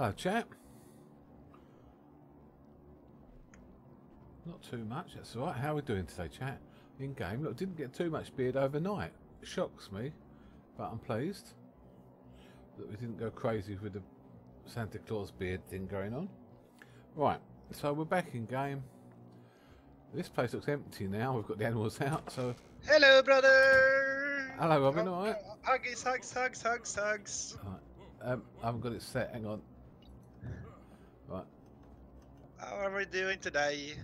Hello, chap. Not too much, that's alright. How are we doing today, chat? In game. Look, didn't get too much beard overnight. It shocks me, but I'm pleased that we didn't go crazy with the Santa Claus beard thing going on. Right, so we're back in game. This place looks empty now. We've got the animals out, so. Hello, brother. Hello, Robin. All right. Huggies, hugs, hugs, hugs, hugs. Right. Um, I haven't got it set. Hang on. Right. How are we doing today?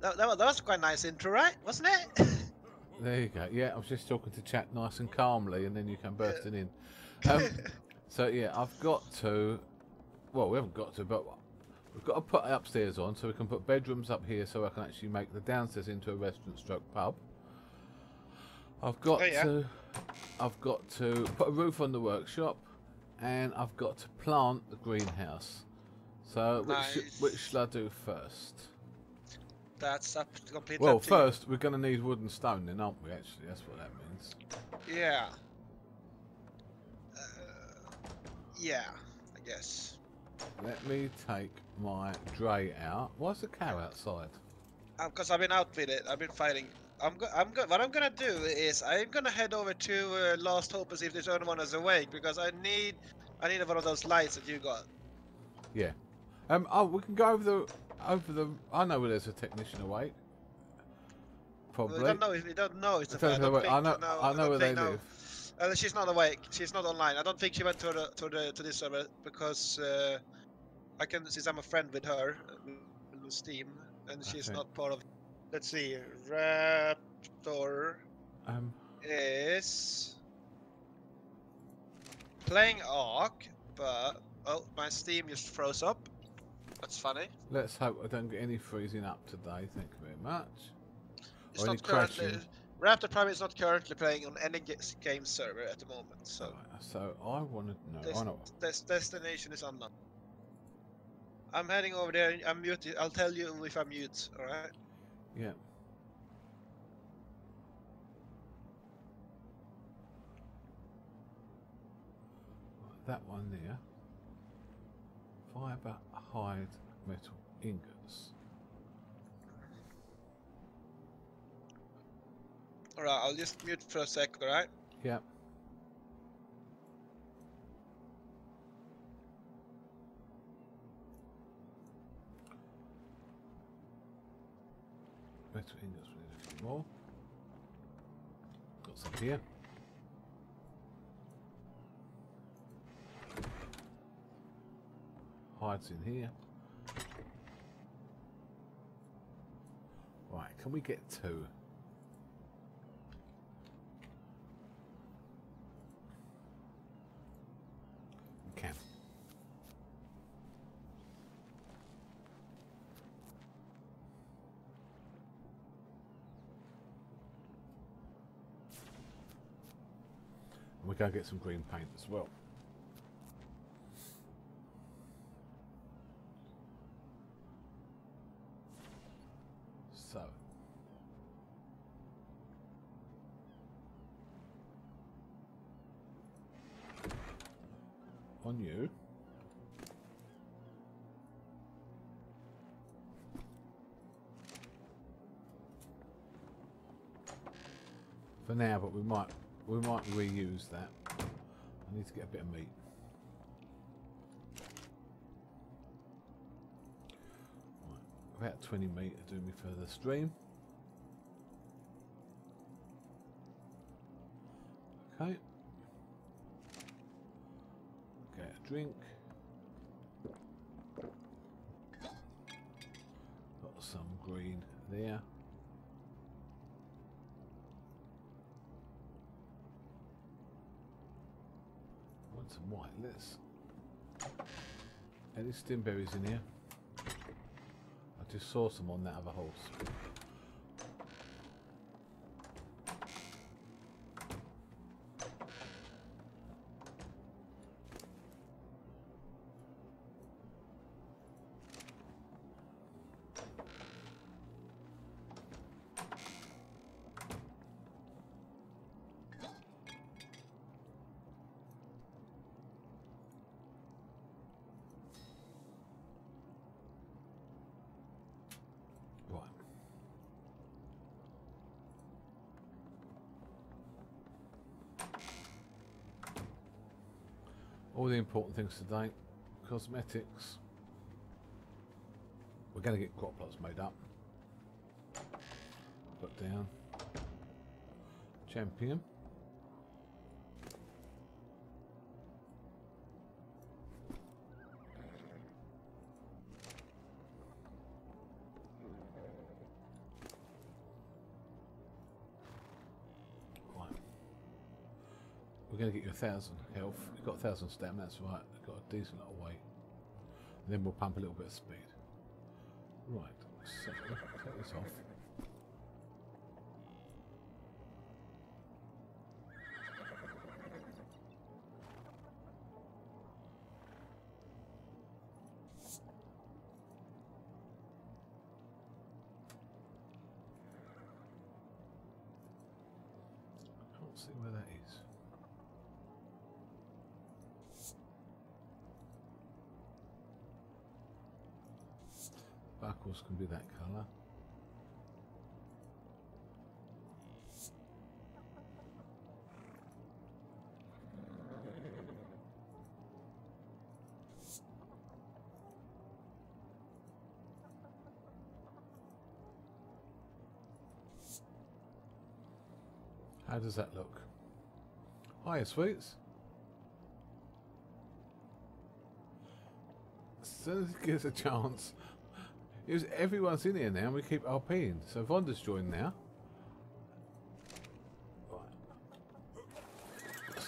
That, that, that was quite a nice intro, right? Wasn't it? There you go. Yeah, I was just talking to chat nice and calmly, and then you come bursting in. Um, so yeah, I've got to. Well, we haven't got to, but we've got to put upstairs on so we can put bedrooms up here, so I can actually make the downstairs into a restaurant stroke pub. I've got Oh, yeah. to. I've got to put a roof on the workshop, and I've got to plant the greenhouse. So which Nice. which shall I do first? That's up Well, to you. first we're going to need wood and stone, then, aren't we? Actually, that's what that means. Yeah. Uh, yeah, I guess. Let me take my dray out. Why's the cow outside? Because I've been out with it. I've been fighting. I'm go I'm go what I'm gonna do is I'm gonna head over to uh, Last Hope and see if there's anyone is awake because I need I need one of those lights that you got. Yeah. Um. Oh, we can go over the over the. I know where there's a technician awake. Probably. We don't know. if- We don't know. It's I a don't know where- think- I know- no, I know where they no. live. Uh, she's not awake. She's not online. I don't think she went to the to the to this server because uh, I can since I'm a friend with her uh, on Steam and she's Okay. not part of. Let's see. Raptor Um. is playing Ark, but oh, my Steam just froze up. That's funny. Let's hope I don't get any freezing up today. Thank you very much. It's Or not currently. crashing. Raptor Prime is not currently playing on any game server at the moment, so Alright, so I want to know. Des- I know. des- destination is unknown. I'm heading over there. I'm muted. I'll tell you if I'm mute. All right. Yeah. That one there. Fibre hide metal ingots. All right. I'll just mute for a sec. All right. Yeah. Metal ingots, we need a few more. Got some here. Hides in here. Right, can we get two? We can. And going to get some green paint as well. Now, but we might we might reuse that. I need to get a bit of meat. Right, about 20 meat to do me for the stream. Okay. Get a drink. Got some green there. White. Let's. Any stimberries in here? I just saw some on that other horse. The important things today. Cosmetics. We're going to get crop plots made up. Put down. Champion. Thousand health. You've got a thousand stamina, that's right. We've got a decent lot of weight. And then we'll pump a little bit of speed. Right, so take this off. I can't see where that is. Buckles can be that colour. How does that look? Hiya, sweets. As soon as he gives a chance, it was, everyone's in here now and we keep RPing. So Vonda's joined now.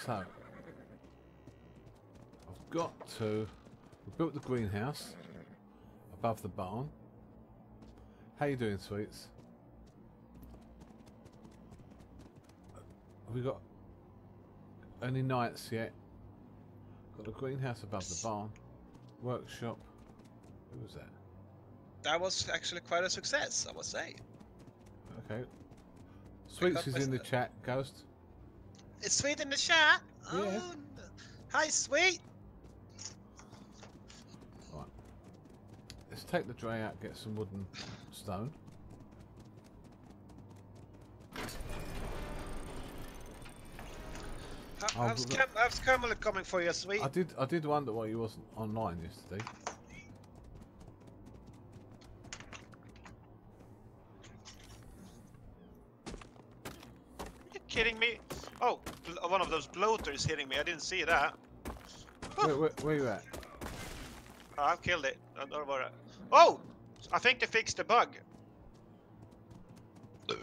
So, I've got to. We built the greenhouse above the barn. How you doing, sweets? We got any nights yet? Got a greenhouse above the barn. Workshop. Who was that? That was actually quite a success, I must say. Okay. Sweets is in the chat, Ghost. It's sweet in the chat. Yeah. Oh, hi, sweet. Right. Let's take the dray out, get some wooden stone. But- Cam- how's Camelot coming for you, sweet? I did I did wonder why you wasn't online yesterday. you kidding me? Oh, one of those bloaters hitting me. I didn't see that. Where, where, where you at? Oh, I've killed it. Don't worry. Oh, I think they fixed the bug.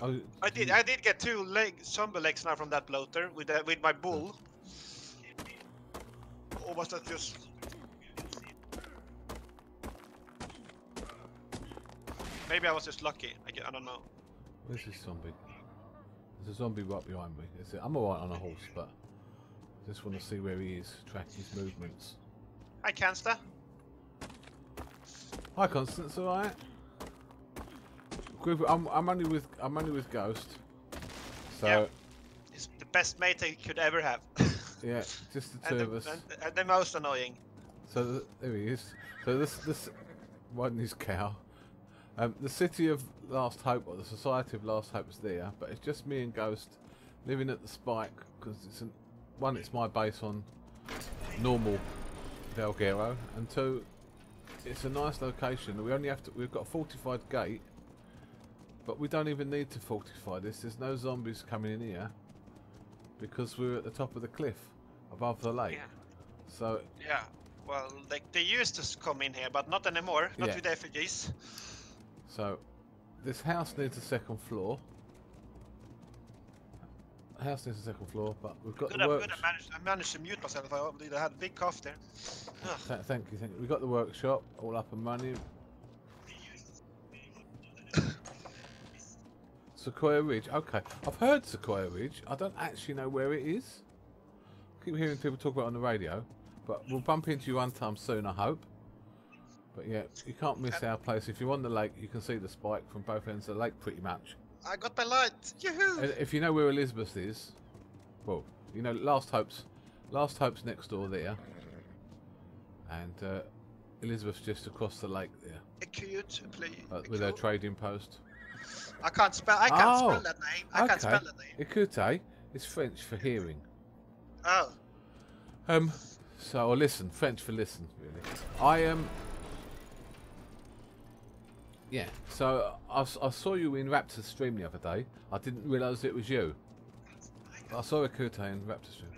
Oh, I did. I did get two leg zombie legs now from that bloater with the, with my bull. Or was that just? Maybe I was just lucky. I, ge- I don't know. Where's this zombie? There's a zombie right behind me. Is it? I'm alright on a horse, but I just want to see where he is, track his movements. Hi, Cansta. Hi, Constance. Alright. Group- I'm, I'm only with I'm only with Ghost. So Yeah. It's the best mate I could ever have. yeah, just the and, two the, of us. and, and the most annoying. So th there he is. So this this riding his cow. Um, the city of Last Hope or the Society of Last Hope is there, but it's just me and Ghost living at the Spike because it's an, one. It's my base on normal Valguero, and two, it's a nice location. We only have to. We've got a fortified gate, but we don't even need to fortify this. There's no zombies coming in here because we're at the top of the cliff above the lake. Yeah. So Yeah. Well, they, they used to come in here, but not anymore. Not Yeah. with effigies. So, this house needs a second floor. House needs a second floor, but we've got Good, the I, work. good. I managed. I managed to mute myself. I had a big cough there. Th- thank you, thank you. We've got the workshop all up and running. Sequoia Ridge. Okay, I've heard Sequoia Ridge. I don't actually know where it is. I keep hearing people talk about it on the radio, but we'll bump into you one time soon, I hope. But yeah, you can't miss our place. If you're on the lake, you can see the spike from both ends of the lake pretty much. I got my light. Yoo-hoo! If you know where Elizabeth is, well, you know Last Hope's Last Hope's next door there, and uh, Elizabeth's just across the lake there Cute, please. uh, with her trading post. I can't spell. I can't Oh, spell that name. I can't spell that name. Écoutez is French for hearing. Oh, Um, So, or listen, French for listen, really. I am. Um, yeah, so I saw you in Raptor stream the other day. I didn't realise it was you. I saw Akute in Raptor stream.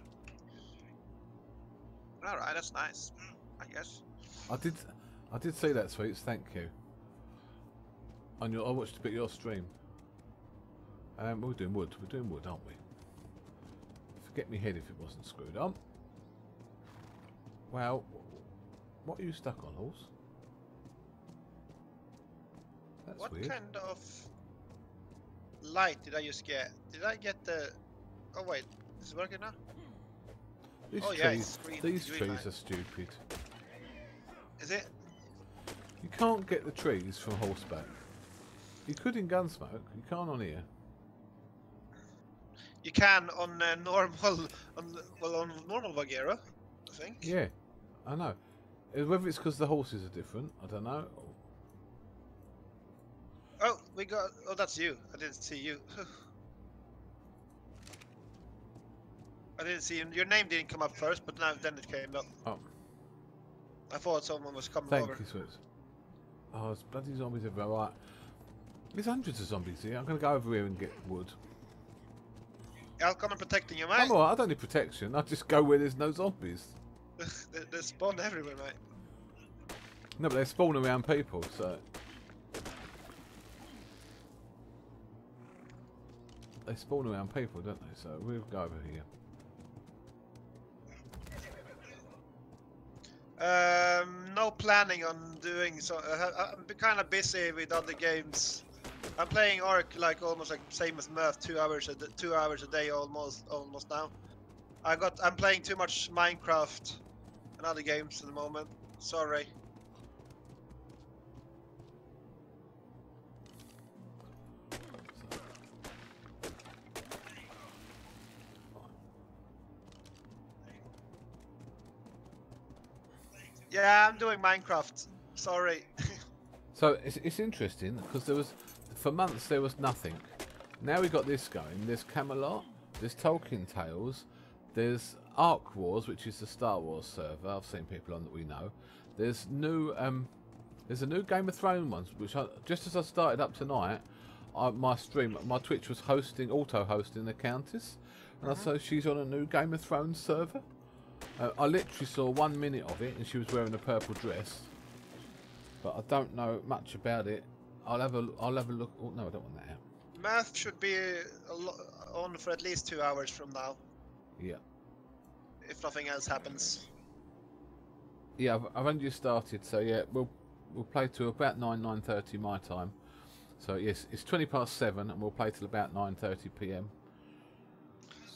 All right, that's nice. Mm, I guess. I did, I did see that, sweets. Thank you. On your, I watched a bit of your stream. Um, we're doing wood. We're doing wood, aren't we? Forget me head if it wasn't screwed up. Well, what are you stuck on, horse? That's what weird. kind of light did I just get? Did I get the? Oh wait, is it working now? These oh, trees, green- these trees are stupid. Is it? You can't get the trees from horseback. You could in Gunsmoke. You can't on here. You can on uh, normal, on well on normal Valguero, I think. Yeah, I know. Uh, Whether it's because the horses are different, I don't know. Oh, we got. Oh, that's you. I didn't see you. I didn't see you. Your name didn't come up first, but now then it came up. Oh. I thought someone was coming Thank over. you, Swiss. Oh, there's bloody zombies everywhere. Right. There's hundreds of zombies here. I'm going to go over here and get wood. I'll come and protecting you, mate. I'm alright. I don't need protection. I just go where there's no zombies. they, they spawn everywhere, mate. No, but they spawn around people, so... They spawn around people, don't they? So we'll go over here. Um, no planning on doing so. Uh, I'm kind of busy with other games. I'm playing Ark like almost like same as Mirth, two hours a two hours a day almost almost now. I got I'm playing too much Minecraft and other games at the moment. Sorry. Yeah, I'm doing Minecraft. Sorry. So it's, it's interesting because there was, for months there was nothing. Now we've got this going. There's Camelot, there's Tolkien Tales, there's Ark Wars, which is the Star Wars server. I've seen people on that we know. There's new, um, there's a new Game of Thrones one, which I, just as I started up tonight, I, my stream, my Twitch was hosting, auto-hosting the Countess, and I saw she's on a new Game of Thrones server. Uh, I literally saw one minute of it, and she was wearing a purple dress but I don't know much about it. I'll have a I'll have a look. Oh no, I don't want that out. Math should be on for at least two hours from now, Yeah, if nothing else happens. yeah. I've, I've only just started, so yeah, we'll we'll play to about nine nine thirty my time. So yes, it's twenty past seven, and we'll play till about nine thirty p.m.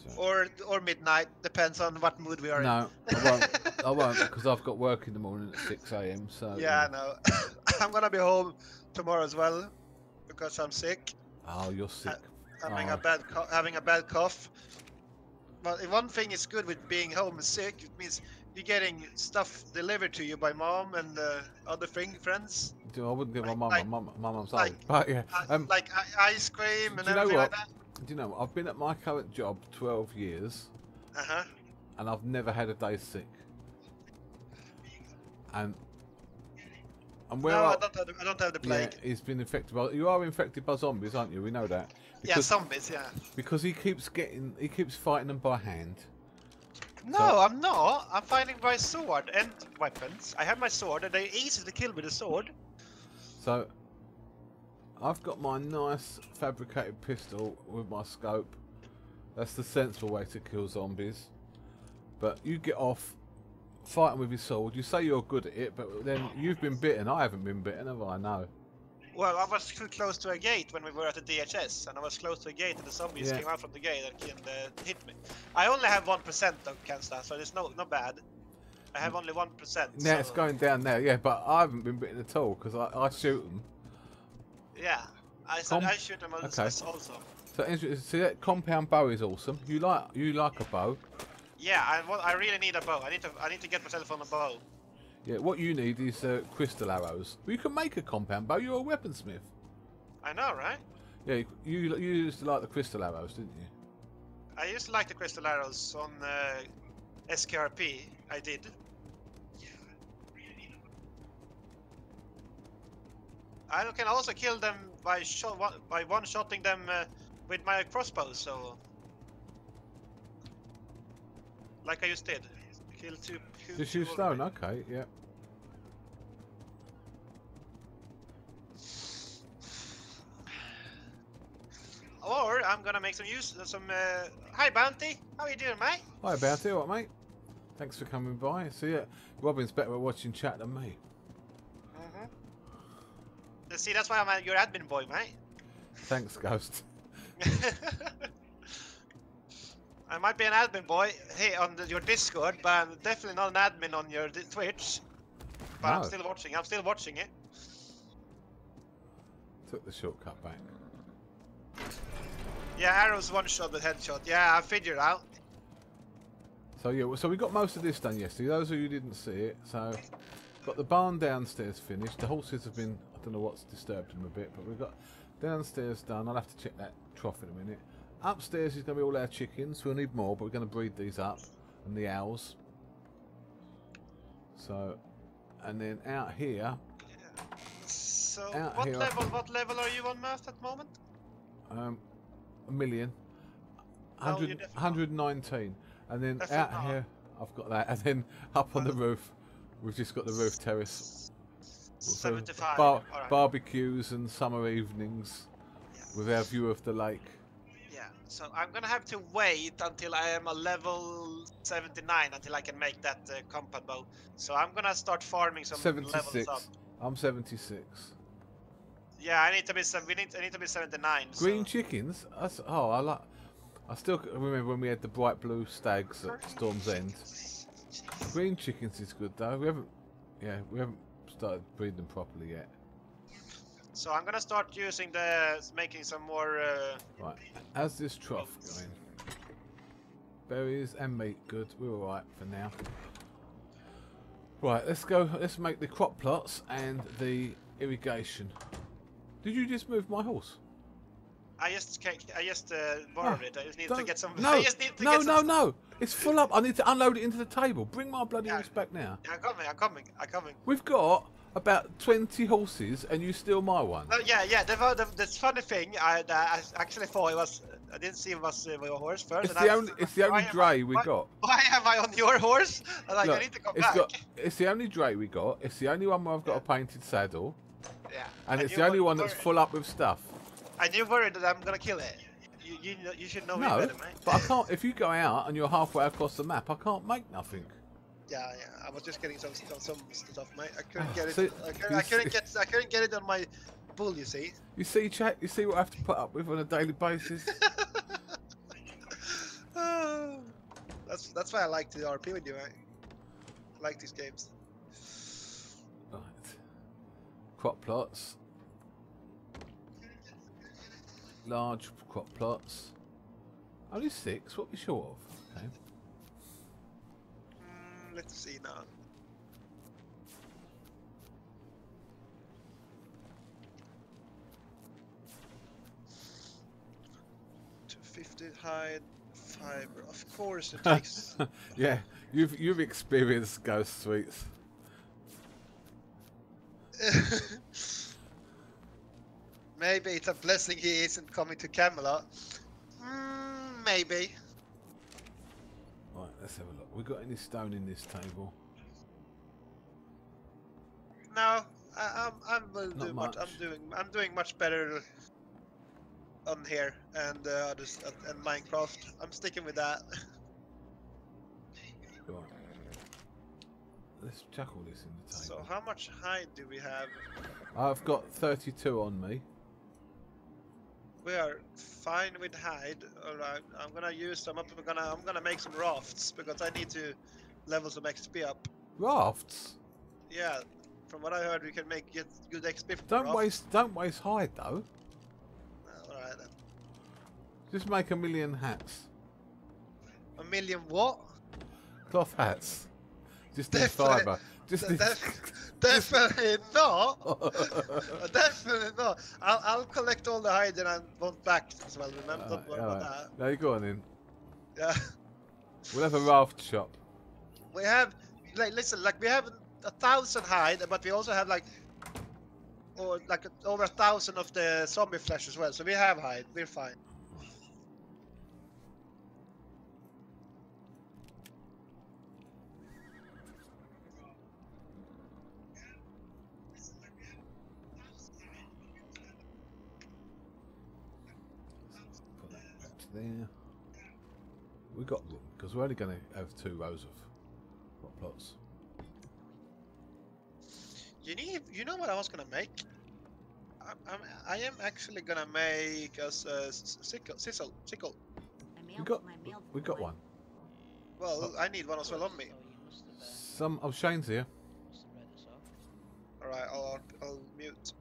So, Or or midnight, depends on what mood we are in. no, I won't. I won't because I've got work in the morning at six a.m. So. Yeah, I know. I'm gonna be home tomorrow as well because I'm sick. Oh, you're sick. Having Oh. a bad co- having a bad cough. But if one thing is good with being home and sick, it means you're getting stuff delivered to you by mom and uh, other thing, friends. Do I wouldn't give my like- mom, mom, I'm sorry. like- But yeah, Uh, um, like ice cream and do you know everything like what? that. do you know? I've been at my current job twelve years. Uh huh. and I've never had a day sick. And and where No, I, I don't have the, I don't have the yeah, he's been infected by. You are infected by zombies, aren't you? We know that. Yeah, Because, zombies. Yeah. because he keeps getting, he keeps fighting them by hand. No, So- I'm not. I'm fighting by sword and weapons. I have my sword, and they easy to kill with a sword. So I've got my nice fabricated pistol with my scope. That's the sensible way to kill zombies. But you get off fighting with your sword. You say you're good at it, but then you've been bitten. I haven't been bitten, have I? No. Well, I was too close to a gate when we were at the DHS, and I was close to a gate, and the zombies Yeah. came out from the gate and, and uh, hit me. I only have one percent of cancer, so it's no not bad. I have only one percent. Now it's going down now, yeah, but I haven't been bitten at all because I, I shoot them. Yeah, I said Com- I shoot them. Okay. also. So. See that compound bow is awesome. You like you like a bow. Yeah, I, I really need a bow. I need to I need to get myself on a bow. Yeah. What you need is uh, crystal arrows. Well, you can make a compound bow. You're a weaponsmith. I know, right? Yeah. You you used to like the crystal arrows, didn't you? I used to like the crystal arrows on uh, SKRP. I did. I can also kill them by shot by one shotting them uh, with my crossbow. So, like I just did, kill two. Kill Just two use stone, okay, yeah. Or I'm gonna make some use of some. Uh, hi Bounty, how you doing, mate? Hi Bounty. what mate? Thanks for coming by. See ya. Robin's better at watching chat than me. Mm-hmm. See, that's why I'm your admin boy, mate. Thanks, Ghost. I might be an admin boy here on the, your Discord, but I'm definitely not an admin on your Twitch. But I'm still watching. I'm still watching it. Took the shortcut back. Yeah, arrows one shot with headshot. Yeah, I figured out. So yeah, so we got most of this done yesterday. Those of you who didn't see it, so got the barn downstairs finished. The horses have been, I don't know what's disturbed them a bit, but we've got downstairs done. I'll have to check that trough in a minute. Upstairs is going to be all our chickens. We'll need more, but we're going to breed these up, and the owls. So, and then out here, So, Out what here. level? What level are you on, Mirth, at the moment? um, a million. Oh, 100, you're 119. And then Definitely out here, I've got that. And then up on the roof, we've just got the roof terrace. for 75. bar- Alright. barbecues and summer evenings with our view of the lake. So I'm gonna have to wait until I am a level 79 until I can make that uh, combat bow. So I'm gonna start farming some levels 76. up. I'm 76. Yeah, I need to be seven. We need. I need to be 79. Green so. chickens? That's, oh, I like. I still remember when we had the bright blue stags at Storm's End. Green chickens is good though. We haven't, yeah, we haven't started breeding them properly yet. So I'm gonna start using the making some more. Uh, Right, how's this trough going? Berries and meat, good. We're alright for now. Right, let's go. Let's make the crop plots and the irrigation. Did you just move my horse? I just I just uh, borrowed Ah, it. I just need to get some. No, I just need to no, no, no! It's full up. I need to unload it into the table. Bring my bloody Yeah. horse back now. Yeah, I'm coming. I'm coming. I'm coming. We've got about 20 horses and you steal my one. No, yeah, yeah. The, the, the funny thing, I, I actually thought it was. I didn't see it was uh, your horse first. It's and the I- only, it's the only why am I- dray we why- got. Why am I on your horse? Like, I need to come it's back. got, it's the only dray we got. It's the only one where I've got a painted saddle, yeah. and it's the only one that's worried- full up with stuff. And you're worried that I'm gonna kill it. You, you, you should know No, better, mate. but I can't. If you go out and you're halfway across the map, I can't make nothing. Yeah, yeah. I was just getting some some, some stuff, mate. I couldn't Ah, get it. so I, couldn't, I couldn't get. I couldn't get it on my bull. You see. You see, chat. You see what I have to put up with on a daily basis. that's that's why I like the RP with you, mate. I like these games. right. Crop plots. Large crop plots. Only six. What are we short of? Okay. Mm, let's see now. Two fifty hide fiber. Of course, it takes. yeah, you've you've experienced ghost sweets. maybe it's a blessing he isn't coming to Camelot. Mm, maybe. Right, let's have a look. We got any stone in this table? No, I, I'm I'm will Not do much. I'm doing I'm doing much better on here and uh, others uh, and Minecraft. I'm sticking with that. Right. Let's chuck all this in the table. So how much hide do we have? I've got 32 on me. We are fine with hide. All right, I'm gonna use some. I'm gonna I'm gonna make some rafts because I need to level some XP up. Rafts. Yeah, from what I heard, we can make get good XP from Don't rafts. waste. Don't waste hide though. All right then. Just make a million hats. A million what? Cloth hats. Just need fibre. Just. Definitely not. definitely not. I'll, I'll collect all the hide and I want back as well. Remember, don't Alright, worry about. No, you go on in. that. Yeah. We'll have a raft shop. We have, like, listen, like we have a thousand hide, but we also have like, or like over a thousand of the zombie flesh as well. So we have hide. We're fine. There. We got room because we're only going to have two rows of crop plots. You need, you know what I was gonna make? I'm, I'm, I am actually gonna make us a s- sickle, sickle, sickle. We got we got one. Well, I need one as well on me. So you must have, uh, Some oh Shane's here. must have read this off. All right, I'll, I'll mute.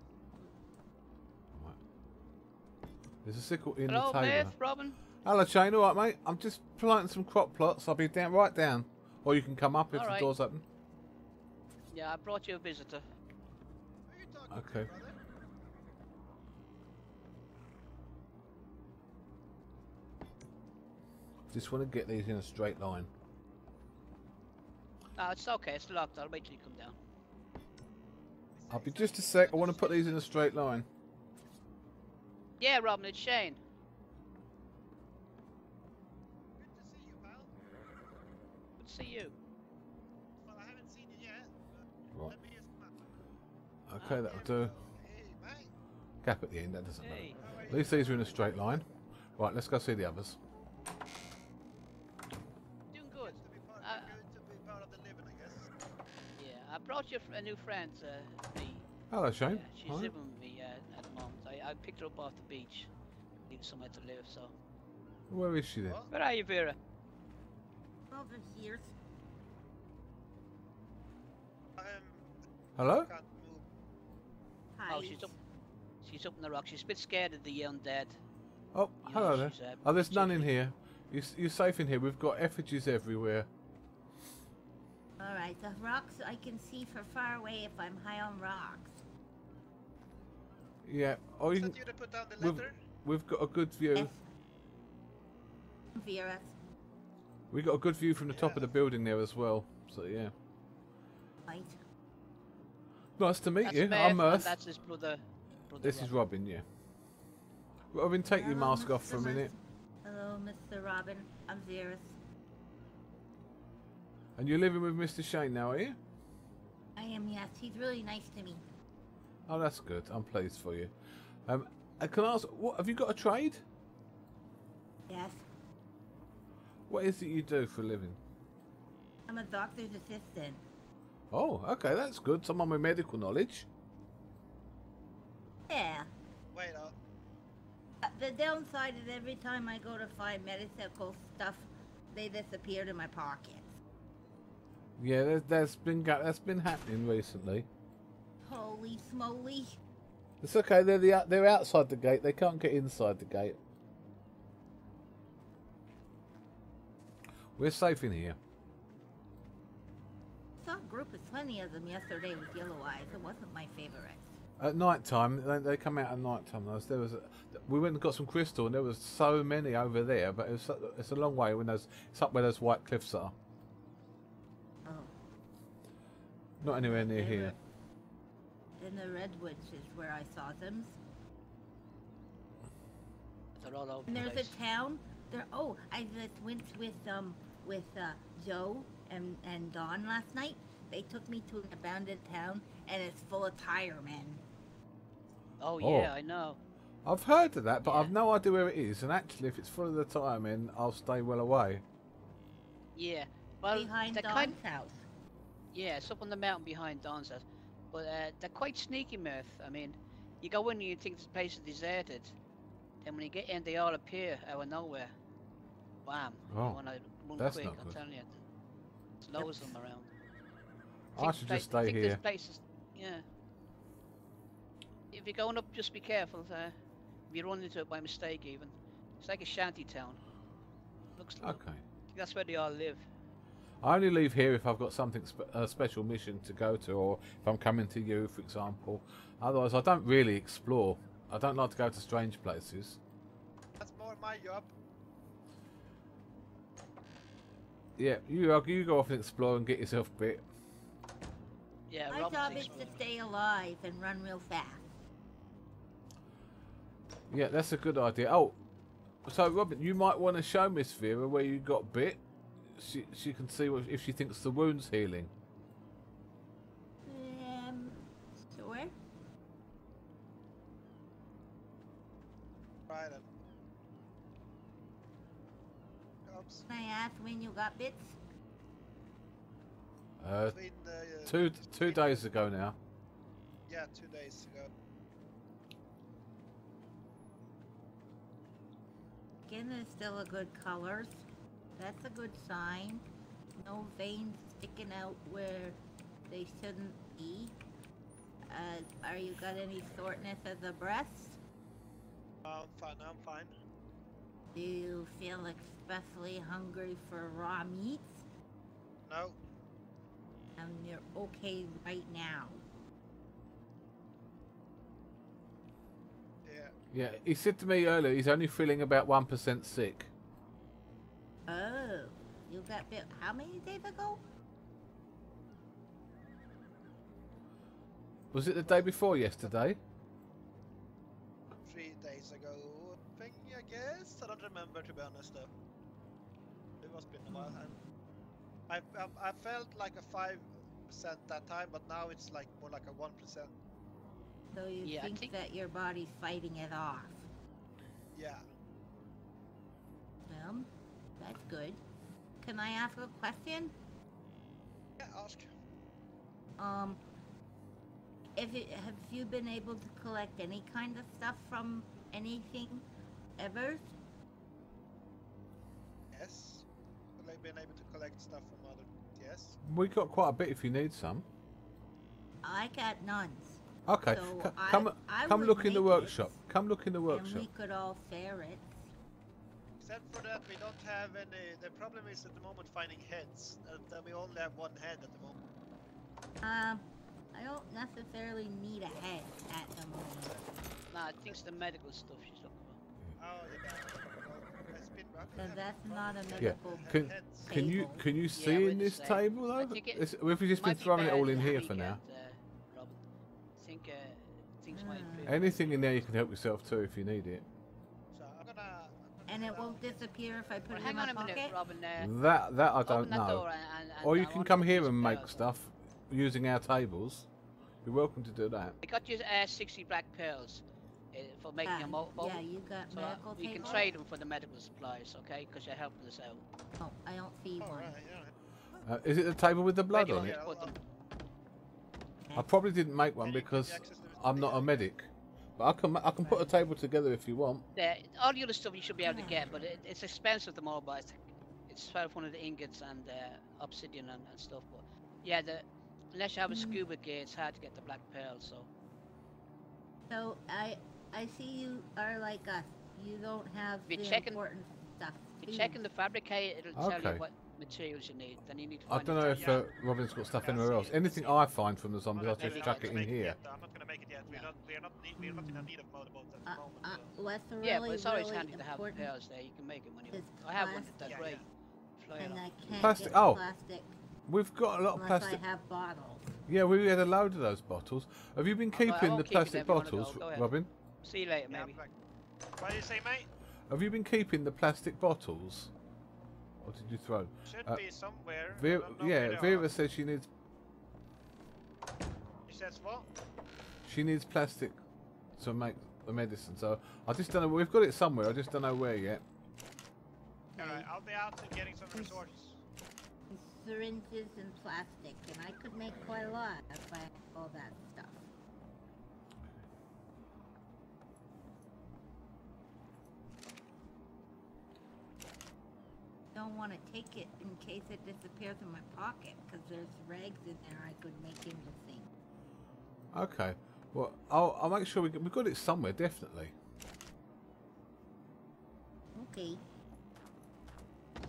Right. There's a sickle in Hello, the table. Mirth, Robin. Hello, Shane. All right, mate. I'm just planting some crop plots. I'll be down right down, or you can come up if All the right. door's open. Yeah, I brought you a visitor. Are you Okay. Just want to get these in a straight line. No, it's okay. It's locked. I'll wait till you come down. I'll be just a sec. I want to put these in a straight line. Yeah, Robin, it's Shane. Good to see you, pal. Good to see you. Well, I haven't seen you yet. Right. Let me use the map. Okay, that'll do. Hey, mate. Gap at the end. That doesn't matter. Hey. At least these are in a straight line. Right, let's go see the others. Doing good. Good to be part, Uh, good to be part of the living, I guess. Yeah, I brought you a new friend, uh, Bee. Hello, Shane. Yeah, she's Hi. living with me uh, at the moment. I, I picked her up off the beach. Need somewhere to live, so. Where is she then? Where are you, Vera? Over here. Um, Hello? Hi. Oh, she's up. She's up in the rock. She's a bit scared of the undead. Oh, You know, hello there. she's, uh, Oh, there's none in here. You, s- you're safe in here. We've got effigies everywhere. All right, the rocks I can see for far away if I'm high on rocks. Yeah. Oh, you Was can, that you that put down the we've- we've got a good view. Yes. Vera. We got a good view from the top of the building there as well. So yeah. Right. Nice to meet That's you. Matt, I'm and Mirth. That's his brother. brother This is Robin. Robin. Yeah. Robin, take your Hello, mask off for a minute. Hello, Mr. Robin. I'm Vera. And you're living with Mr. Shane now, are you? I am, yes. He's really nice to me. Oh, that's good. I'm pleased for you. Um, uh, can I ask, what have you got a trade? Yes. What is it you do for a living? I'm a doctor's assistant. Oh, okay, that's good. Someone with medical knowledge. Yeah. Wait, uh, Uh, The downside is every time I go to find medical stuff, they disappear in my pockets. Yeah, there's, there's been go- that's been happening recently. Holy smoly. It's okay. They're the they're outside the gate. They can't get inside the gate. We're safe in here. saw a group of 20 of them yesterday with yellow eyes. It wasn't my favorite. At night time, they, they come out at night time. Those there was, a, we went and got some crystal, and there was so many over there. But it was, it's a long way when those it's up where those white cliffs are. Oh. Not anywhere near They here. were- In the redwoods is where I saw them. They're all over And there's place. a town. There. Oh, I just went with um with uh, Joe and and Dawn last night. They took me to an abandoned town, and it's full of tire men. Oh Oh. yeah, I know. I've heard of that, but Yeah. I've no idea where it is. And actually, if it's full of the time in, I'll stay well away. Yeah. Well, behind they're kind. house. Yeah, it's up on the mountain behind Don's house. But uh, they're quite sneaky, Mirth. I mean, you go in and you think this place is deserted. Then when you get in, they all appear out of nowhere. Wham. Oh, you run that's quick, not I'm good. telling you. There's loads of them around. I think should just pla- I stay think here. This place is, yeah. If you're going up, just be careful. Uh, if you run into it by mistake, even. It's like a shanty town. Looks like Okay. that's where they all live. I only leave here if I've got something spe- a special mission to go to, or if I'm coming to you, for example. Otherwise, I don't really explore. I don't like to go to strange places. that's more my job. Yeah, you you go off and explore and get yourself bit. Yeah, My Robin's job is to stay alive and run real fast. Yeah, that's a good idea. Oh, so Robin, you might want to show Miss Vera where you got bit. She she can see what, if she thinks the wound's healing. Um, sure. Right then. Oops. Can I ask when you got bits? Uh, Between uh, uh, two two between- days ago now. Yeah, two days ago. Skin is still a good colors. That's a good sign. No veins sticking out where they shouldn't be. Uh, are you got any soreness of the breast? I'm fine. I'm fine. Do you feel especially hungry for raw meats? No. And you're okay right now. Yeah. Yeah, he said to me earlier he's only feeling about one percent sick. Oh, you got bit how many days ago? Was it the day before yesterday? Three days ago. Thing, I guess. I don't remember to be honest though. It was been a while. I, I, I, I felt like a five percent that time, but now it's like more like a one percent. So you Yeah, think think- that your body's fighting it off. Yeah. Well, that's good. Can I ask a question? Yeah. Ask. Um, if it, have you been able to collect any kind of stuff from anything ever? Yes. Well, I've been able to collect stuff from other. Yes. We got quite a bit if you need some. I got none. Okay, So c- I- come I come look in the make it, workshop. Come look in the And workshop. we could all share it. Except for that, we don't have any. The problem is at the moment finding heads, and uh, we only have one head at the moment. Um, I don't necessarily need a head at the moment. Nah, I think it's the medical stuff she's looking for. Oh, yeah. Well, it's been rough. So that's not a Yeah. Can heads. can you can you see we're in this same. table though? think it- It's, we've just been Might be throwing it all in here for now. weekend, uh, think uh, things might improve. Anything in there you can help yourself to if you need it. So gonna. And it won't disappear if I put Well, it hang in on my a minute. Robin. Uh, That that I don't know. and, and, and Or you can come here and make stuff using our tables. You're welcome to do that. I got you uh, 60 black pearls for making Ah, a mo- bow. yeah, you got So uh, medical we can trade them for the medical supplies, okay? Because you're helping us out. Oh, I don't see Oh, one. right, yeah. Uh, is it the table with the blood on it? to? I probably didn't make one Can you give me because access to this I'm not a medic. But I can I can put a table together if you want. Yeah, all the other stuff you should be able to get, but it, it's expensive the more, but it's, it's 1200 ingots and uh, obsidian and, and stuff. But yeah, the unless you have a Mm. scuba gear, it's hard to get the black pearl. So So I I see you are like us. You don't have Be the checking- important stuff. if do you check you? in the fabricator, it'll tell you what materials you need. Then you need to I don't know if uh, Robin's got stuff anywhere else. Anything I find from the I'm zombies, I'll just chuck it it in here. yet. I'm not gonna make it yet. We're not. We're not. Need, we're not in need of motorboats at the Uh, moment. uh, so- really, Yeah, but it's always really handy to have important, pearls there. You can make them when you. is I have one. They're Yeah, great. yeah. And. I can't Plastic- get oh. plastic We've got a lot of plastic. I have bottles. Yeah, we had a load of those bottles. Have you been I- I keeping the keep plastic if you wanna go. bottles, Robin? See you later, Yeah, maybe. What do you say, mate? Have you been keeping the plastic bottles? Or did you throw? Should Uh, be somewhere. Vera, yeah, Vera are. says she needs He says what? she needs plastic to make the medicine. So I just don't know. We've got it somewhere. I just don't know where yet. Alright, I'll be out and getting some resources. syringes and plastic, and I could make quite a lot if I had all that stuff. Don't want to take it in case it disappears in my pocket, because there's rags in there I could make into things. Okay. Well, I'll, I'll make sure we we've got it somewhere. Definitely. Okay.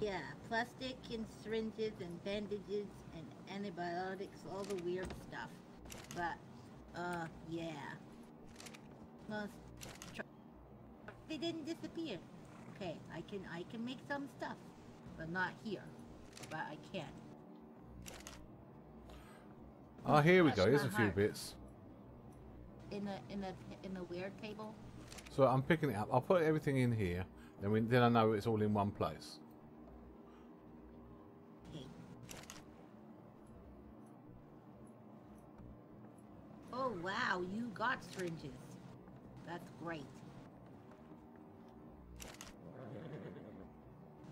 Yeah, plastic and syringes and bandages and antibiotics, all the weird stuff. But, uh, yeah. Must try. They didn't disappear. Okay, I can I can make some stuff, but not here. but I can. Oh, here we That's go. Here's a few bits. In a in a in a weird table. So I'm picking it up. I'll put everything in here. Then we, then I know it's all in one place. Okay. Oh wow, you got syringes. That's great.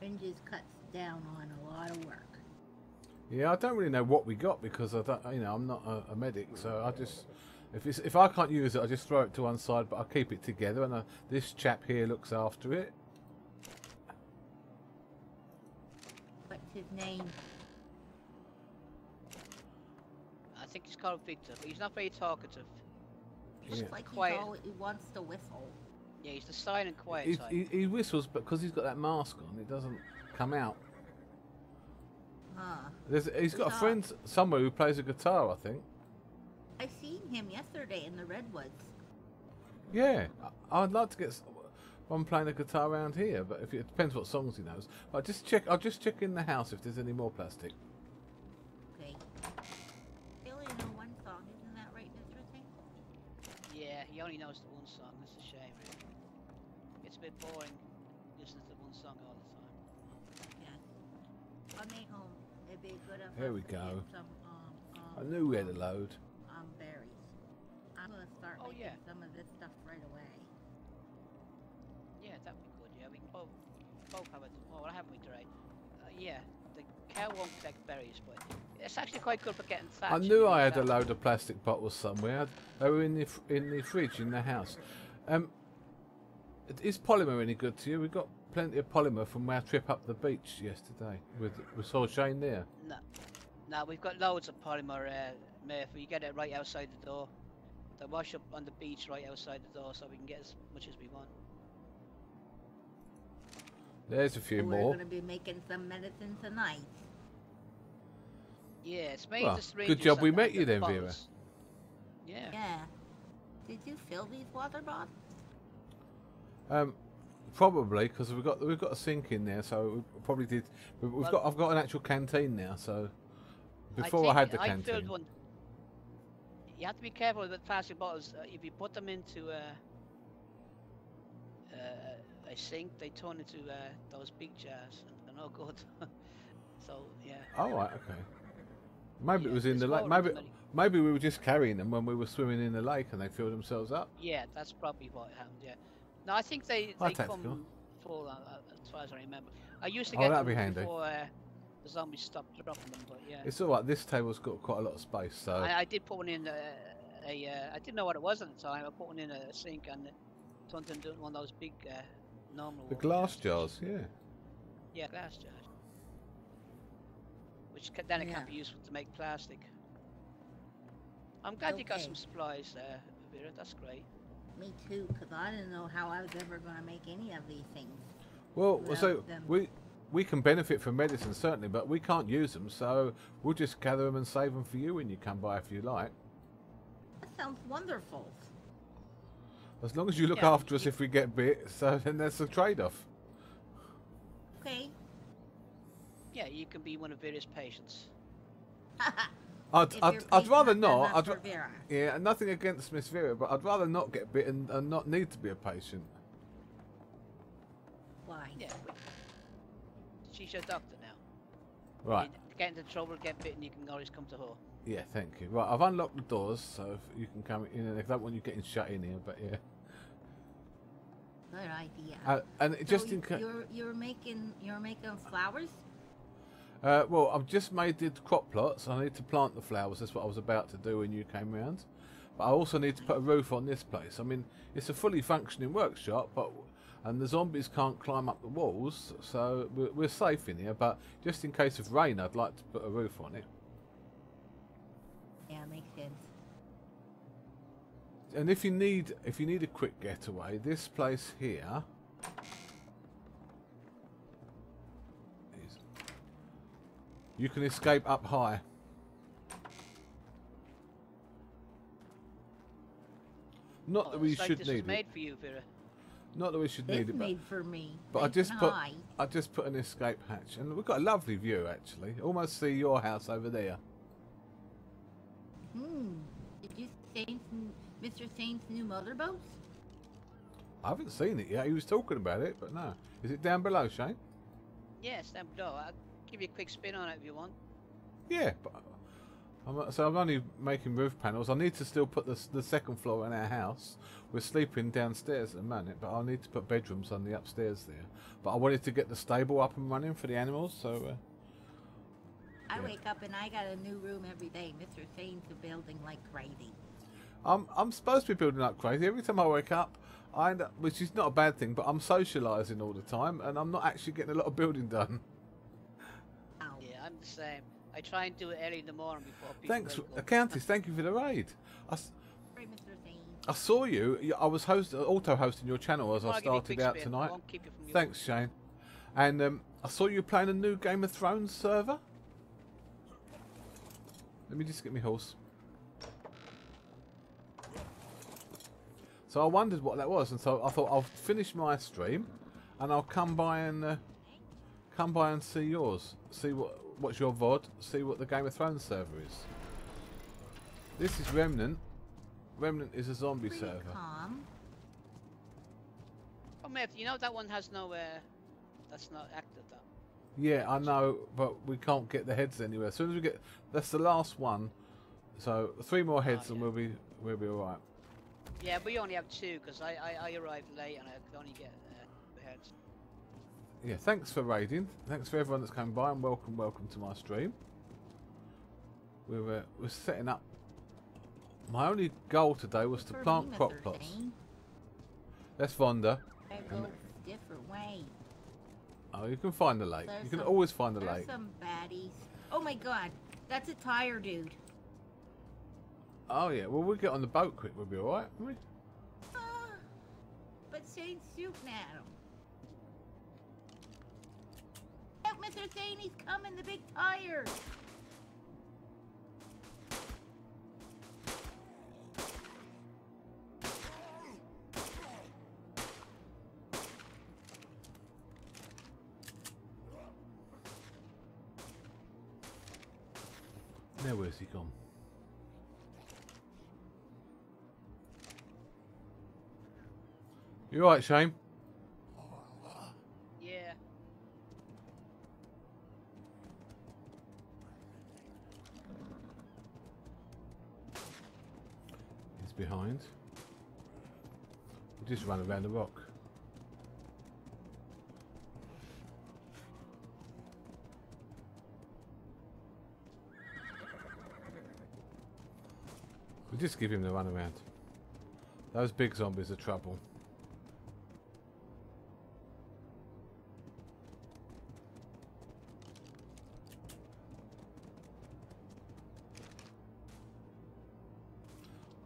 Syringes cuts down on a lot of work. Yeah, I don't really know what we got because I don't, you know, I'm not a, a medic, so I just, if it's, if I can't use it, I just throw it to one side, but I keep it together, and uh, this chap here looks after it. What's his name? I think he's called Victor, but he's not very talkative. Looks Yeah. like Quiet. he's all, he wants to whistle. Yeah, he's the silent, quiet He, type. he, he whistles, but because he's got that mask on, it doesn't come out. Huh. There's, he's got a Ah. friend somewhere who plays a guitar, I think. I seen him yesterday in the redwoods. Yeah, I- I'd like to get s- one playing a guitar around here, but if it, it depends what songs he knows. But just check. I'll just check in the house if there's any more plastic. Okay. They only know one song, isn't that right, Mr. Singh? Yeah, he only knows the one song. That's a shame, really. It's a bit boring listening to one song all the time. Yes. On my home, it'd be good if There us we go. some um, I um, knew we had a um, load. um berries. I'm gonna start Oh, making yeah. some of this stuff right away. Yeah, that'd be good. Yeah, we can both both have it. Oh, what have we today? Uh, yeah, the cow won't collect berries, but it's actually quite good for getting thatch. I knew I had a load of plastic bottles somewhere. They were in the in the fridge in the house. Um, is polymer any good to you? We got plenty of polymer from our trip up the beach yesterday. With we saw Shane there. No, no, we've got loads of polymer, uh, Mirth. You get it right outside the door. They wash up on the beach right outside the door, so we can get as much as we want. There's a few So We're more. gonna be making some medicine tonight. Yeah, it's mainly Well, the good job we met and you the then, Vera. Yeah. Yeah. Did you fill these water bottles? Um, probably because we've got we've got a sink in there, so we probably did. we- We've Well- got I've got an actual canteen now, so before I, think had the I canteen. filled one. You have to be careful with plastic bottles. Uh, if you put them into a, uh, a sink, they turn into uh, those big jars, and they're no good. so yeah. Oh right, okay. Maybe it was in the lake. Maybe maybe we were just carrying them when we were swimming in the lake and they filled themselves up. Yeah, that's probably what happened. Yeah. No, I think they Oh, they tactical. come full, uh, uh, as far as I remember. I used to Oh, get that'd them be handy. before uh, the zombies stopped dropping them, but yeah. It's all right. This table's got quite a lot of space, so I, I did put one in uh, a. Uh, I didn't know what it was at the time. I put one in a sink and it turned into one of those big uh, normal. the glass jars, yeah. Yeah, glass jars. Which ca- then it Yeah. can be useful to make plastic. I'm glad you got some supplies there, Vera. That's great. Me too, because I didn't know how I was ever gonna make any of these things. Well, so them. we we can benefit from medicine certainly, but we can't use them, so we'll just gather them and save them for you when you come by if you like. That sounds wonderful. As long as you look Yeah, after us if we get bit, so then that's a trade-off. Okay. Yeah, you can be one of Vera's patients. I'd, I'd, I'd rather not. I'd, Vera. yeah, nothing against Miss Vera, but I'd rather not get bitten and, and not need to be a patient. Why? Yeah. She's your doctor now. Right. You get into trouble, get bitten, you can always come to her. Yeah, thank you. Right, I've unlocked the doors, so if you can come in. And I don't want you getting shut in here, but yeah. Good idea. Uh, and So just you- in case. you're you're making you're making flowers. Uh, well, I've just made the crop plots. I need to plant the flowers. That's what I was about to do when you came round. But I also need to put a roof on this place. I mean, it's a fully functioning workshop, but and the zombies can't climb up the walls, so we're, we're safe in here. But just in case of rain, I'd like to put a roof on it. Yeah, makes sense. And if you need if you need a quick getaway, this place here. is- You can escape up high. Not Oh, that we it's like should this need was it. made for you, Vera. Not that we should need It's it, but made for me. but I just put high. I just put an escape hatch, and we've got a lovely view actually. Almost see your house over there. Hmm. Did you see Saint's, Mr. Saint's new motorboats? I haven't seen it yet. He was talking about it, but no. Is it down below, Shane? Yes, down below. I'll give you a quick spin on it if you want. Yeah, but I'm, so I'm only making roof panels. I need to still put the, the second floor in our house. We're sleeping downstairs at the moment, but I'll need to put bedrooms on the upstairs there. But I wanted to get the stable up and running for the animals, so uh, I Yeah. wake up and I got a new room every day. Mr. Saint's a building like crazy. I'm I'm supposed to be building up crazy. Every time I wake up, I end up, which is not a bad thing, but I'm socialising all the time, and I'm not actually getting a lot of building done. Ow. Yeah, I'm the same. I try and do it early in the morning before people Thanks, wake. Countess. Thank you for the raid. I, s- Sorry, I saw you. I was host, auto hosting your channel as I I'll give you a started out spin. Tonight. won't keep you from your- Thanks, Shane. And um, I saw you playing a new Game of Thrones server. Let me just get my horse. So I wondered what that was, and so I thought I'll finish my stream, and I'll come by and uh, come by and see yours. See what what's your VOD. See what the Game of Thrones server is. This is Remnant. Remnant is a zombie Pretty server. calm. Oh, Matt, you know that one has no. Uh, that's not active. That. Yeah, I know, but we can't get the heads anywhere. As soon as we get, that's the last one. So three more heads, and yeah. we'll be we'll be all right. Yeah, but we only have two because I, I I arrived late and I could only get the heads. Yeah, thanks for raiding. Thanks for everyone that's come by, and welcome, welcome to my stream. We're uh, we're setting up. My only goal today was to plant crop plots. That's Vonda. Different way. Oh, you can find the lake. There's you can some- always find the lake. some baddies. Oh my god, that's a tire dude. Oh yeah, well we'll get on the boat quick. We'll be all right, won't we? Ah, but Saint's shooting at him. Help, Mr. Saint, he's coming, the big tire. Now where's he gone? You right, Shane? Just ran around the rock. We just give him the run around. Those big zombies are trouble.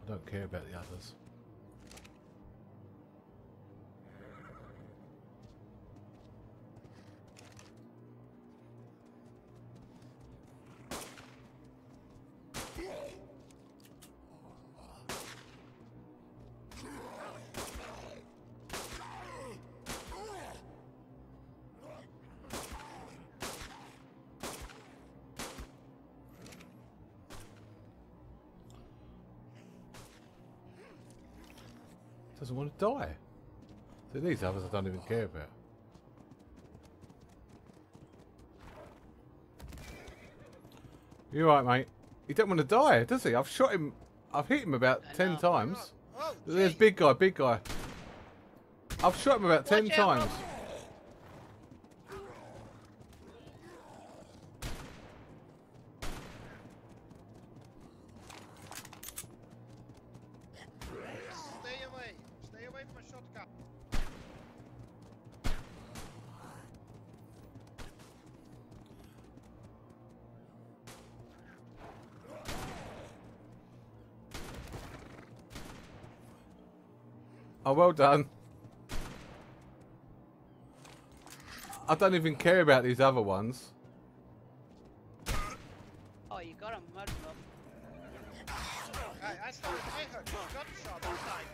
I don't care about the others. Die. So these others I don't even care about. You right, mate? He don't want to die, does he? I've shot him. I've hit him about I ten know. times. Oh, There's big guy, big guy. I've shot him about ten out, times. well done. I don't even care about these other ones. Oh, you got a murder. I, I I heard gunshot outside.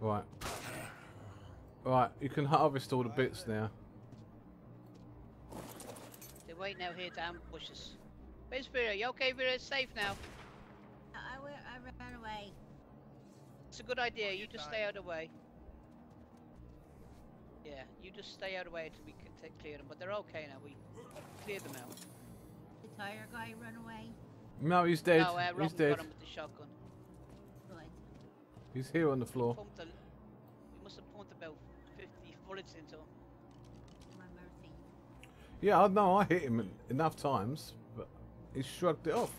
Right. Right, you can harvest all the bits now. They're waiting out here to ambush us. Where's Vera? You okay, Vera? It's safe now. I, wa- I ran away. It's a good idea. You you just died. stay out of the way. Yeah, you just stay out of the way until we can t- clear them. But they're okay now. We cleared them out. The tire guy run away. No, he's dead. No, uh, he's dead. got him with the shotgun. He's here on the floor. Pumped a, we must have pumped about 50 bullets into him. My mercy. Yeah, I know. I hit him enough times, but he shrugged it off.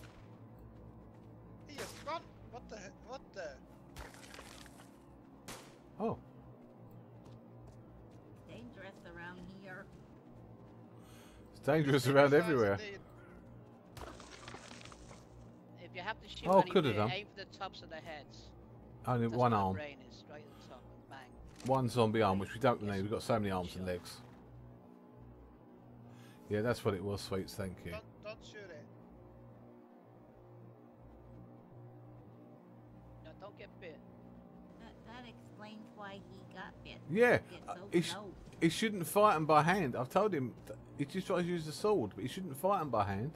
He is gone. What the? he- What the? Oh, Dangerous around here. it's dangerous around everywhere. indeed. If you have to shoot Oh, anywhere, could have done. aim for the tops of their heads. Only That's one arm, brain is, right at the top. Bang. one zombie arm, which we don't Yes. need. We've got so many arms and legs. Yeah, that's what it was, sweets. Thank you. Don't don't shoot it. No, don't get bit. That, that explains why he got bit. Yeah, Get uh, so he sh- close. He shouldn't fight him by hand. I've told him he just tries to use the sword, but he shouldn't fight him by hand.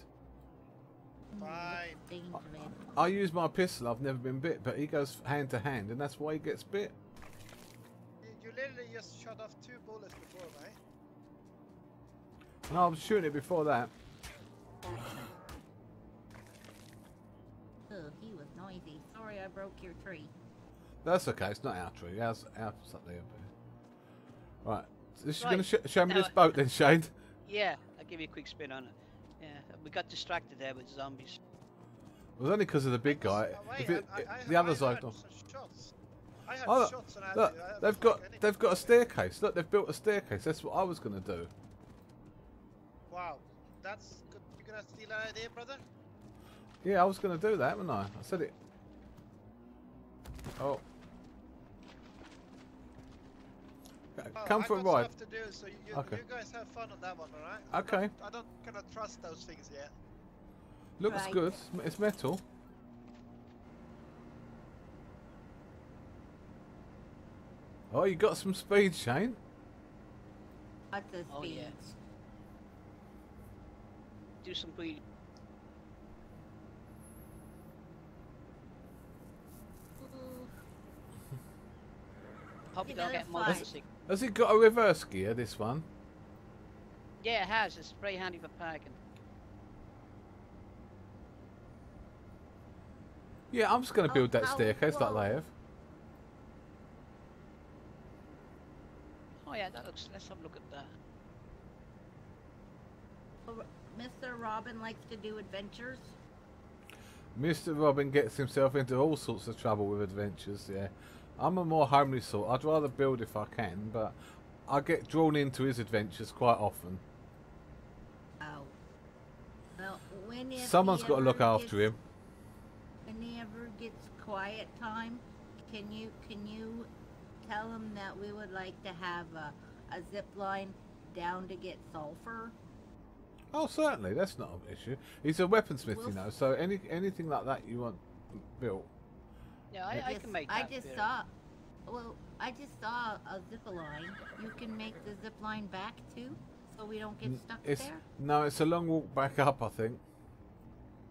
Mm, Fine. Dangerous. I use my pistol. I've never been bit, but he goes hand to hand, and that's why he gets bit. You, you literally just shot off two bullets before, right? No, I was shooting it before that. Ugh, he was noisy. Sorry I broke your tree. That's okay. It's not our tree. Ours, ours up there. Right. So this is Right, going to sh- show me now- this boat then, Shane. Yeah, I'll give you a quick spin on it. Yeah, we got distracted there with zombies. It was only because of the big guy. Wait, If it, I- I- I- the others I I heard don't. some shots. I had Oh, look, shots and I Look, I haven't they've got anything. they've got a staircase. Look, they've built a staircase. That's what I was going to do. Wow, that's good. You're gonna steal an idea, brother? Yeah, I was going to do that, wasn't I? I said it. Oh. Okay, Oh, Come for a ride. stuff to do, so you, you, Okay. you guys have fun on that one, alright? I Okay. don't- I don't kind of trust those things yet. Looks Right. good. It's metal. Oh, you got some speed, Shane. What's the Oh, yeah. Speeds? Do some breed. Hope you don't get motion sick. Has it got a reverse gear? This one. Yeah, it has. It's very handy for parking. Yeah, I'm just going to Oh, build that oh, staircase like whoa. they have. Oh yeah, that looks. Let's have a look at that. Mr. Robin likes to do adventures. Mr. Robin gets himself into all sorts of trouble with adventures. Yeah, I'm a more homely sort. I'd rather build if I can, but I get drawn into his adventures quite often. Oh. Well, Someone's got to look after gets- him. When he ever gets quiet time, can you can you tell him that we would like to have a, a zip line down to get sulfur? Oh, certainly, that's not an issue. He's a weaponsmith, you We'll- know. So any anything like that you want built. Yeah, I, I I just, can make I just Vera. saw. Well, I just saw a zip line. You can make the zip line back too, so we don't get stuck It's there. no, it's a long walk back up. I think.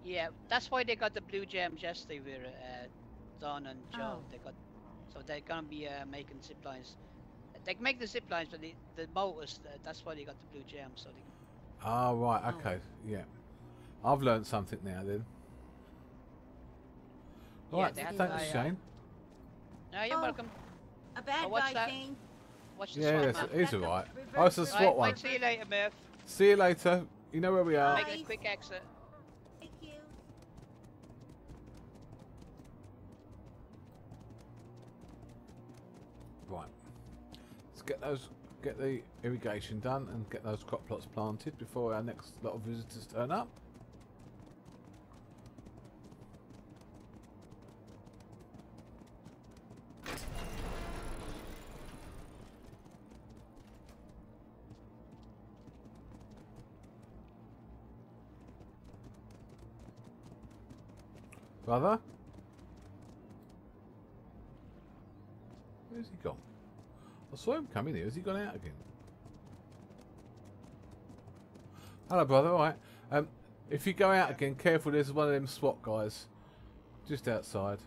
Yeah, that's why they got the blue gems yesterday, Vera. Uh, Don and Joe. Oh. They got. So they're gonna be uh, making zip lines. They can make the zip lines, but the, the motors. Uh, that's why they got the blue gems. So they. Ah, right. Oh. Okay. Yeah. I've learned something now then. Yeah, Right. they Thanks, to, uh, Shane. No, you're Oh, welcome. A bad Oh, what's guy that? thing. Watch the Yeah, swap that's, map. he's alright. reverse, Oh, it's a SWAT Right, one. right, see you later, Mirth. See you later. You know where we are. Bye. Make a quick exit. Thank you. Right. Let's get those, get the irrigation done, and get those crop plots planted before our next lot of visitors turn up. Brother? Where's he gone? I saw him coming in here. Has he gone out again? Hello, brother. All right. Um, if you go out again, careful. There's one of them SWAT guys just outside.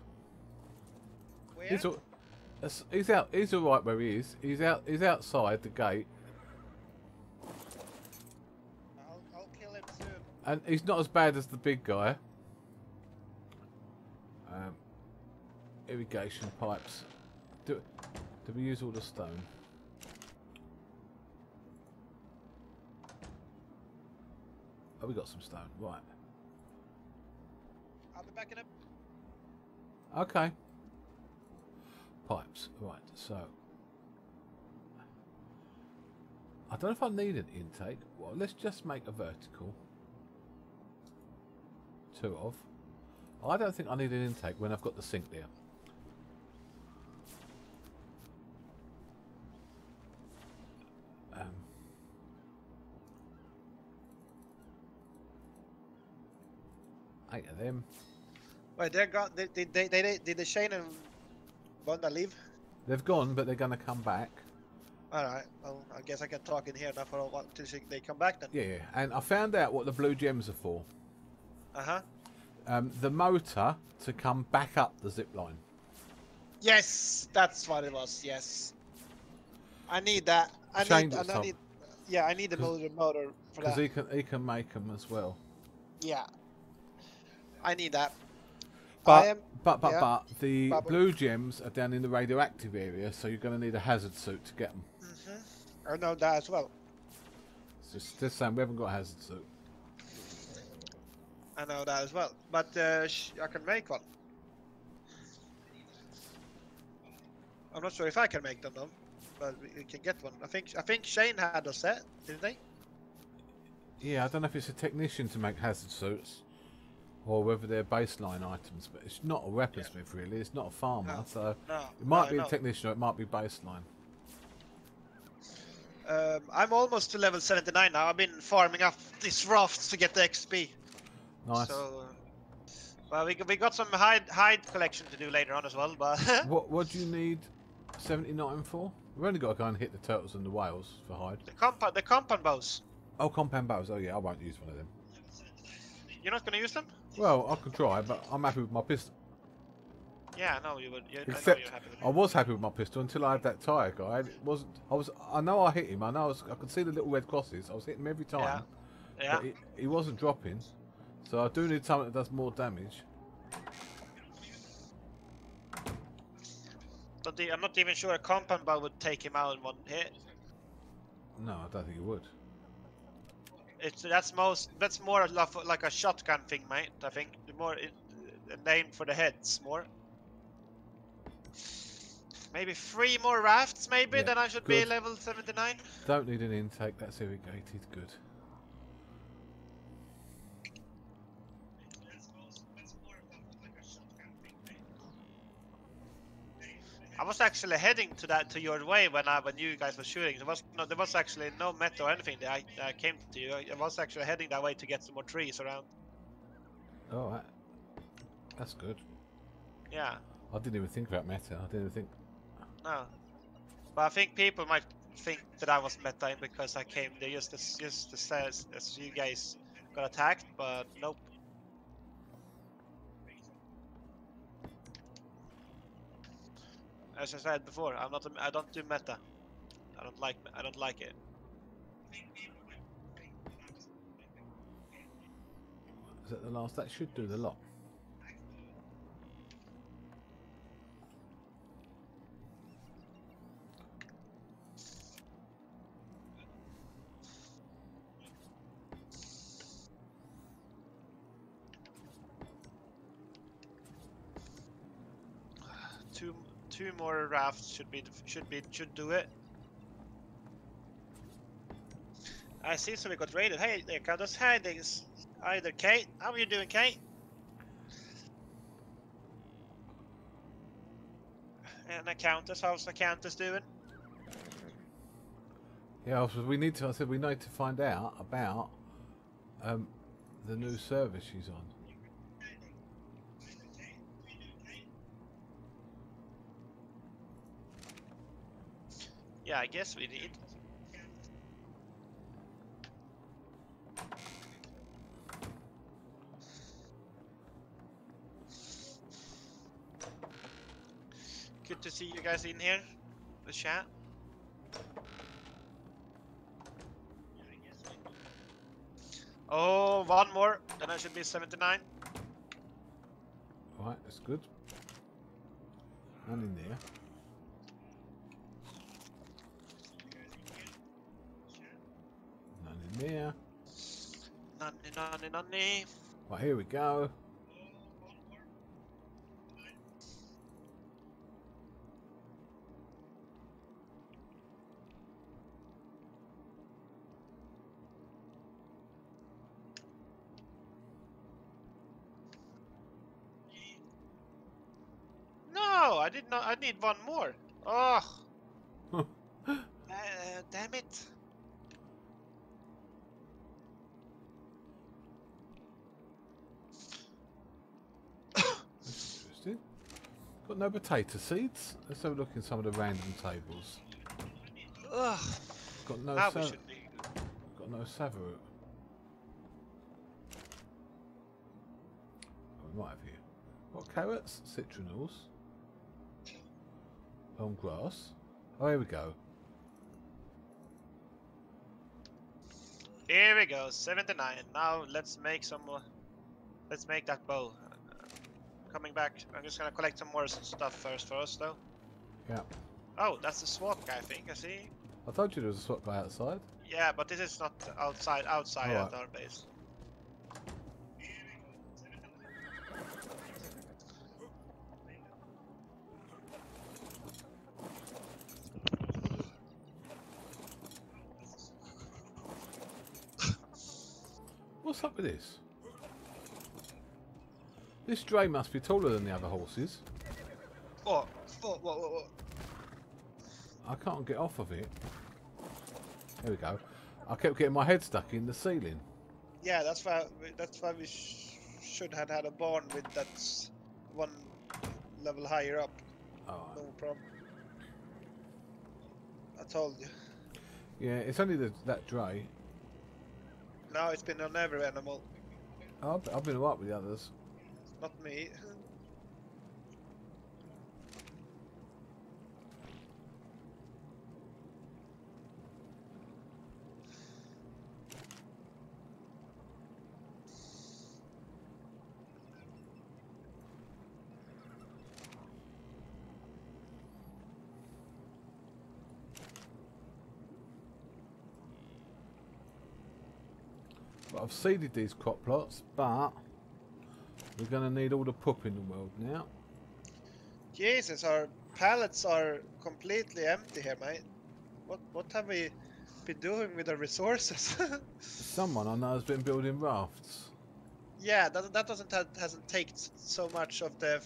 Where? He's all, he's out. He's all right where he is. He's out. He's outside the gate, I'll, I'll kill him soon. and he's not as bad as the big guy. Um, irrigation pipes. Do, do we use all the stone? Oh, we got some stone. Right. I'll be backing up. Okay. Pipes. Right. So. I don't know if I need an intake. Well, let's just make a vertical. Two of. I don't think I need an intake when I've got the sink there. Um, eight of them. Wait, they're gone. Did they, they, they, they, did the Shane and Wanda leave? They've gone, but they're to come back. Alright, well, I guess I can talk in here now for a while till they come back then. Yeah, yeah. And I found out what the blue gems are for. Uh huh. Um, the motor to come back up the zip line. Yes, that's what it was. Yes. I need that. I need, I need. Yeah, I need the motor motor for Because he can he can make them as well. Yeah. I need that. But am. but but yeah. but the Bubble. blue gems are down in the radioactive area, so you're going to need a hazard suit to get them. hmm I know that as well. It's just this time we haven't got a hazard suit. I know that as well. But uh, I can make one. I'm not sure if I can make them though, but we, we can get one. I think I think Shane had a set, didn't they? Yeah, I don't know if it's a technician to make hazard suits, or whether they're baseline items. But it's not a weaponsmith really. It's not a farmer, No. so No. it might no, be a technician or it might be baseline. Um, I'm almost to level 79 now. I've been farming up these rafts to get the XP. Nice. So, uh, well, we got- we got some hide hide collection to do later on as well. But What what do you need 79 for? We've only got to go and hit the turtles and the whales for hide. the compound the compound bows. Oh, compound bows. Oh yeah, I won't use one of them. You're not gonna use them? Well, I can try, but I'm happy with my pistol. Yeah, no, you would. You, I know Except you're happy with I was happy with my pistol until I had that tire guy. It wasn't. I was. I know I hit him. I know I, was, I could see the little red crosses. I was hitting him every time. Yeah. But he, he wasn't dropping. So I do need something that does more damage. But the, I'm not even sure a compound bow would take him out in one hit. No, I don't think it would. It's that's most that's more like- like a shotgun thing, mate. I think the more it, aimed for the heads more. Maybe three more rafts, maybe. Yeah, then I should be level 79. Don't need an intake. That's irrigated. Good. Was actually heading to that to your way when I when you guys were shooting. There was no there was actually no meta or anything. That I, I came to you. I was actually heading that way to get some more trees around. Oh, that, that's good. Yeah, I didn't even think about meta. I didn't even think. no. But I think people might think that I was meta because I came there just as just as, as you guys got attacked. But nope. As I said before, I'm not. A, I don't do meta. I don't like. I don't like it. Is that the last? That should do the lot. two two more rafts should be should be should do it. I see so we got raided. Hey there, Kados. Hi there's either Kate. How are you doing, Kate? And the Countess, how's the Countess doing? Yeah, we need to. I said we need to find out about um, the new service she's on. Yeah, I guess we did. Good to see you guys in here. The chat. Oh, one more. Then I should be 79. Right, that's good. And in there. None in there. Nunny, nunny, nunny. Right, here we go. No, I did not. I need one more. Oh. uh, damn it. That's interesting. Got no potato seeds. Let's have a look in some of the random tables. Ugh. Got no Now we sa- be. got no Savoroot. Oh, we might have here. What carrots? Citronals. Long grass. Oh, here we go. Here we go, 79. Now let's make some more. Let's make that bow. Coming back. I'm just gonna collect some more stuff first for us though. Yeah. Oh, that's the SWAT guy, I think. I see. I told you there was a SWAT guy outside. Yeah, but this is not outside. Outside Alright. at our base. What's up with this? This dray must be taller than the other horses. Oh, oh, whoa, whoa, whoa. I can't get off of it. There we go. I kept getting my head stuck in the ceiling. Yeah, that's why. we- That's why we sh should have had a barn with that one level higher up. Oh, No problem. I told you. yeah, it's only the, that dray. Now it's been on every animal, I've, I've been alright with the others. Not me. I've seeded these crop plots, but we're going to need all the pup in the world now. Jesus, our pallets are completely empty here, mate. What what have we been doing with the resources? Someone I know has been building rafts. yeah, that that doesn't have, hasn't taken so much of the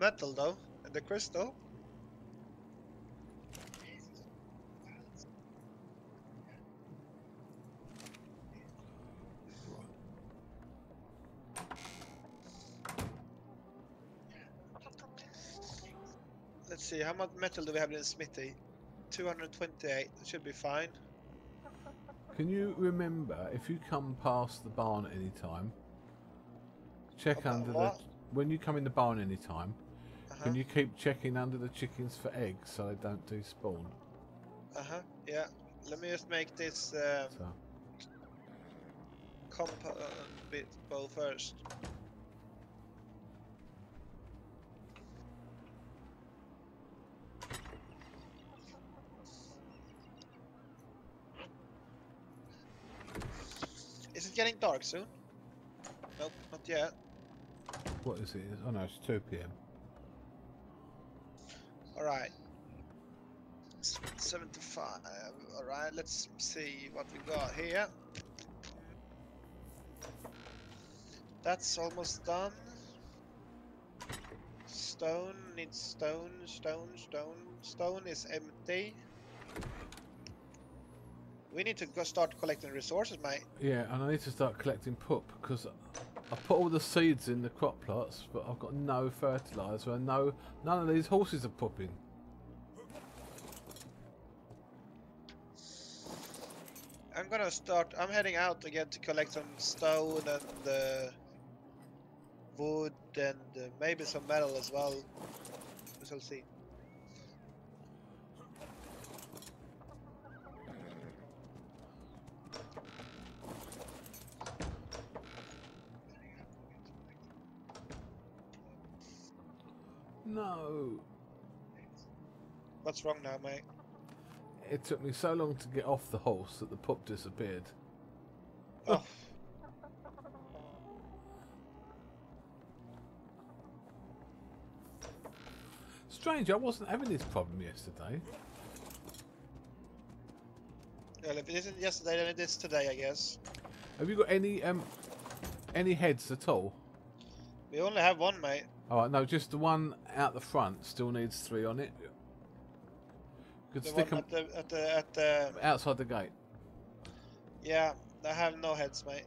metal though, and the crystal. See, how much metal do we have in the smithy? 228, that should be fine. Can you remember if you come past the barn at any time? Check About under what? the when you come in the barn any time. Uh-huh. Can you keep checking under the chickens for eggs so they don't do spawn? Uh-huh, yeah. Let me just make this um, So compound bit bow first. Is it getting dark soon? Nope, not yet. what is it? Oh no, it's two p.m. Alright. S- 75. Alright, let's see what we got here. That's almost done. Stone needs stone, stone, stone. Stone is empty. We need to go start collecting resources, mate. Yeah, and I need to start collecting pup because I put all the seeds in the crop plots, but I've got no fertilizer and no none of these horses are pupping. I'm gonna start. I'm heading out again to collect some stone and uh, wood and uh, maybe some metal as well. We shall see. No. What's wrong now, mate? It took me so long to get off the horse that the pup disappeared. Oh, Strange, I wasn't having this problem yesterday. Well, if it isn't yesterday, then it is today, I guess. Have you got any um any heads at all? We only have one, mate. Alright, no, just the one out the front still needs three on it. Could The stick them at the at the at the. outside the gate. Yeah, I have no heads, mate.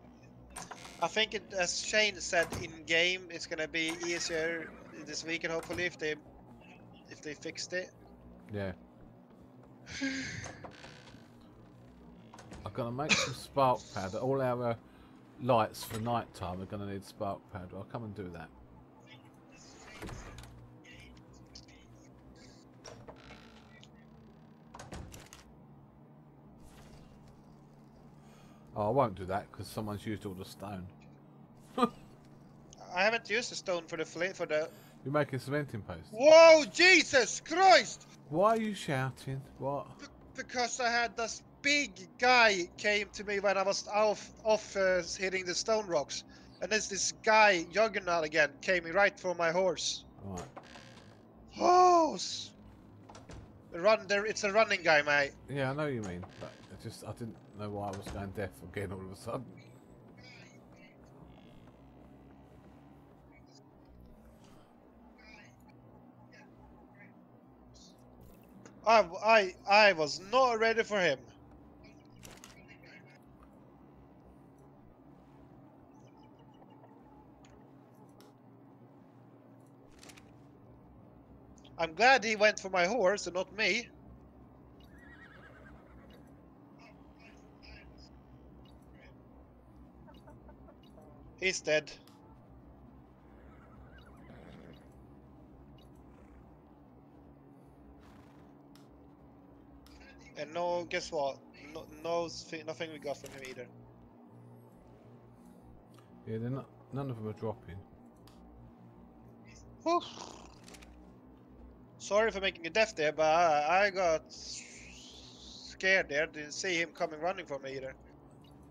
I think it, as Shane said in game, it's gonna be easier this weekend, hopefully, if they if they fixed it. Yeah. I'm gonna make some spark powder. All our uh, lights for night time are gonna need spark powder. I'll come and do that. Oh, I won't do that because someone's used all the stone. I haven't used the stone for the for the. You're making cementing posts. Whoa, Jesus Christ! Why are you shouting? What? Because I had this big guy came to me when I was off off uh, hitting the stone rocks, and there's this guy Juggernaut again came right for my horse. Horse. The run there. It's a running guy, mate. Yeah, I know what you mean, but I just I didn't know why I was going deaf again all of a sudden. I I I was not ready for him. I'm glad he went for my horse and not me. He's dead. And no, guess what? No, no, nothing we got from him either. Yeah, they're not. None of them are dropping. Whew. Sorry for making a death there, but I, I got scared there. Didn't see him coming running for me either.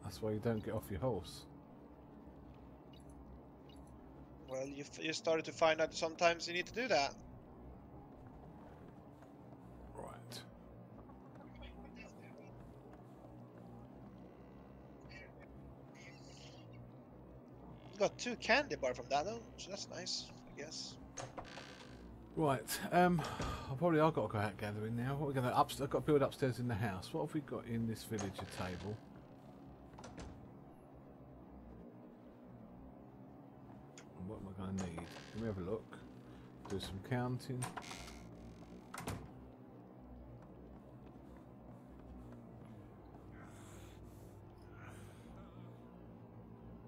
That's why you don't get off your horse. Well, you, f- you started to find out sometimes you need to do that. Right. Got two candy bar from that though, so that's nice, I guess. Right. Um, I probably I've got to go out gathering now. What are we going to up? I've got to build upstairs in the house. What have we got in this villager table? What am I going to need? Let me have a look. Do some counting.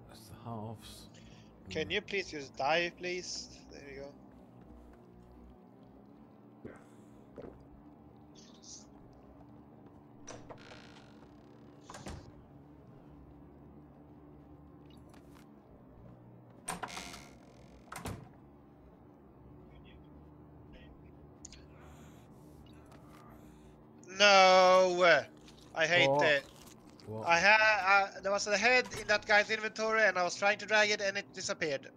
That's the halves. Can you please just die, please? There you go. No! I hate What? it. What? I had uh, there was a head in that guy's inventory, and I was trying to drag it, and it disappeared.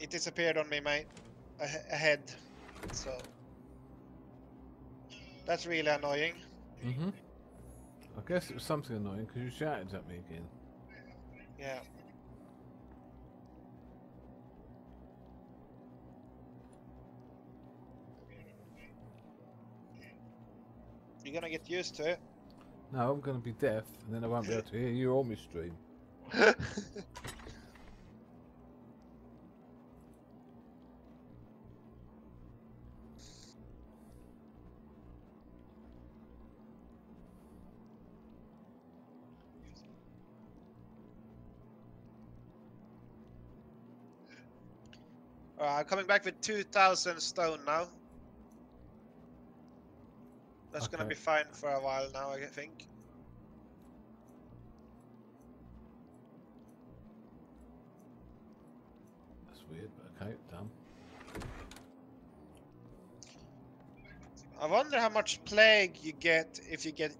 It disappeared on me, mate. A, a head. So that's really annoying. Mm-hmm. I guess it was something annoying because you shouted at me again. Yeah. You're gonna get used to it. No, I'm gonna be deaf, and then I won't be able to hear you or my stream. Alright, I'm coming back with 2,000 stone now. That's gonna be fine for a while now, I think. That's weird, but okay, done. I wonder how much plague you get if you get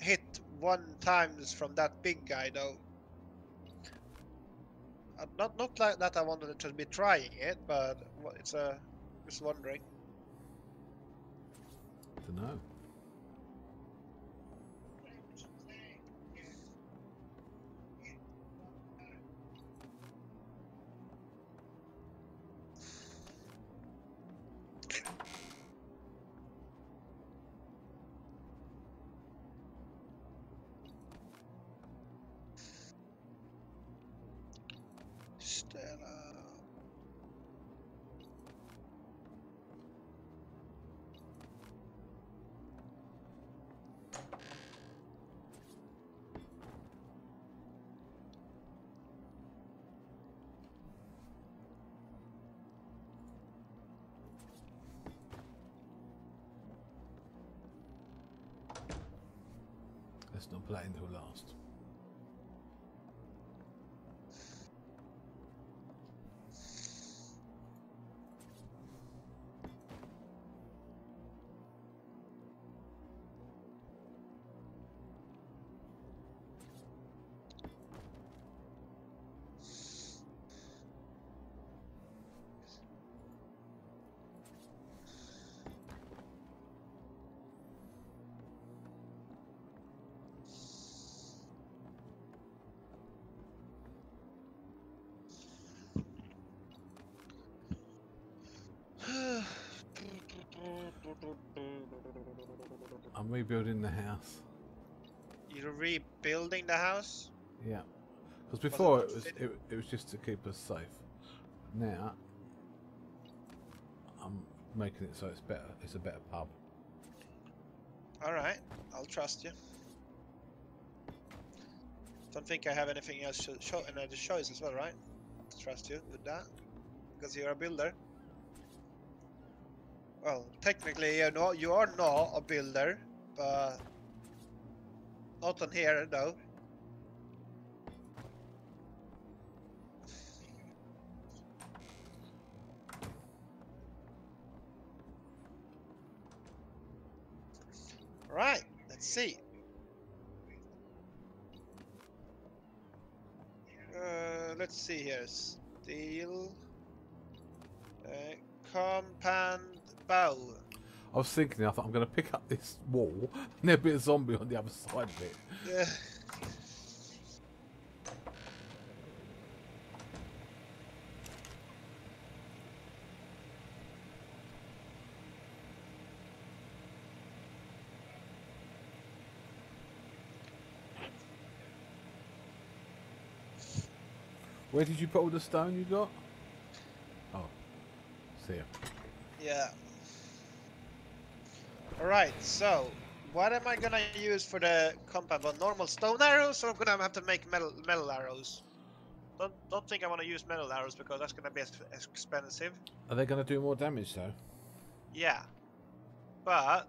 hit one times from that big guy, though. Uh, not not like that. I wanted to be trying it, but it's a just wondering. Don't know. Let's not play until last. I'm rebuilding the house. You're rebuilding the house? Yeah. Because before it was it, it was just to keep us safe. Now I'm making it so it's better. It's a better pub. Alright, I'll trust you. Don't think I have anything else to show any other choice as well, right? Trust you with that. Because you're a builder. Well, technically you know you are not a builder, but not on here though. Right, let's see. Uh, let's see here. Steel. Uh, compound bow. I was thinking I thought I'm going to pick up this wall and there'll be a zombie on the other side of it. Where did you put all the stone you got? Oh, see ya. yeah. Alright, so what am I gonna use for the compound? Well, normal stone arrows, or I'm gonna have to make metal metal arrows? Don't don't think I want to use metal arrows because that's gonna be ex- expensive. Are they going to do more damage though? Yeah, but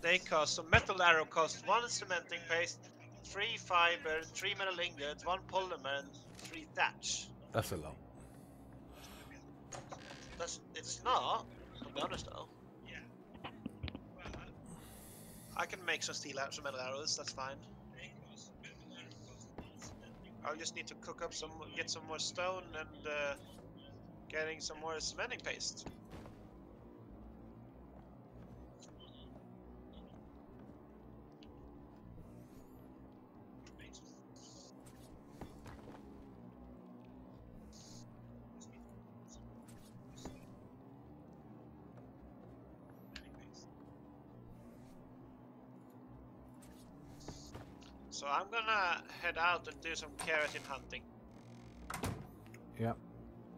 they cost so metal arrow costs one cementing paste, three fiber, three metal ingots, one polymer, and three thatch. That's a lot. That's it's not. Honest though. Yeah. Well, I can make some steel arrows, some metal arrows. That's fine. I'll just need to cook up some, get some more stone, and uh, getting some more cementing paste. I'm gonna head out and do some keratin hunting. Yep.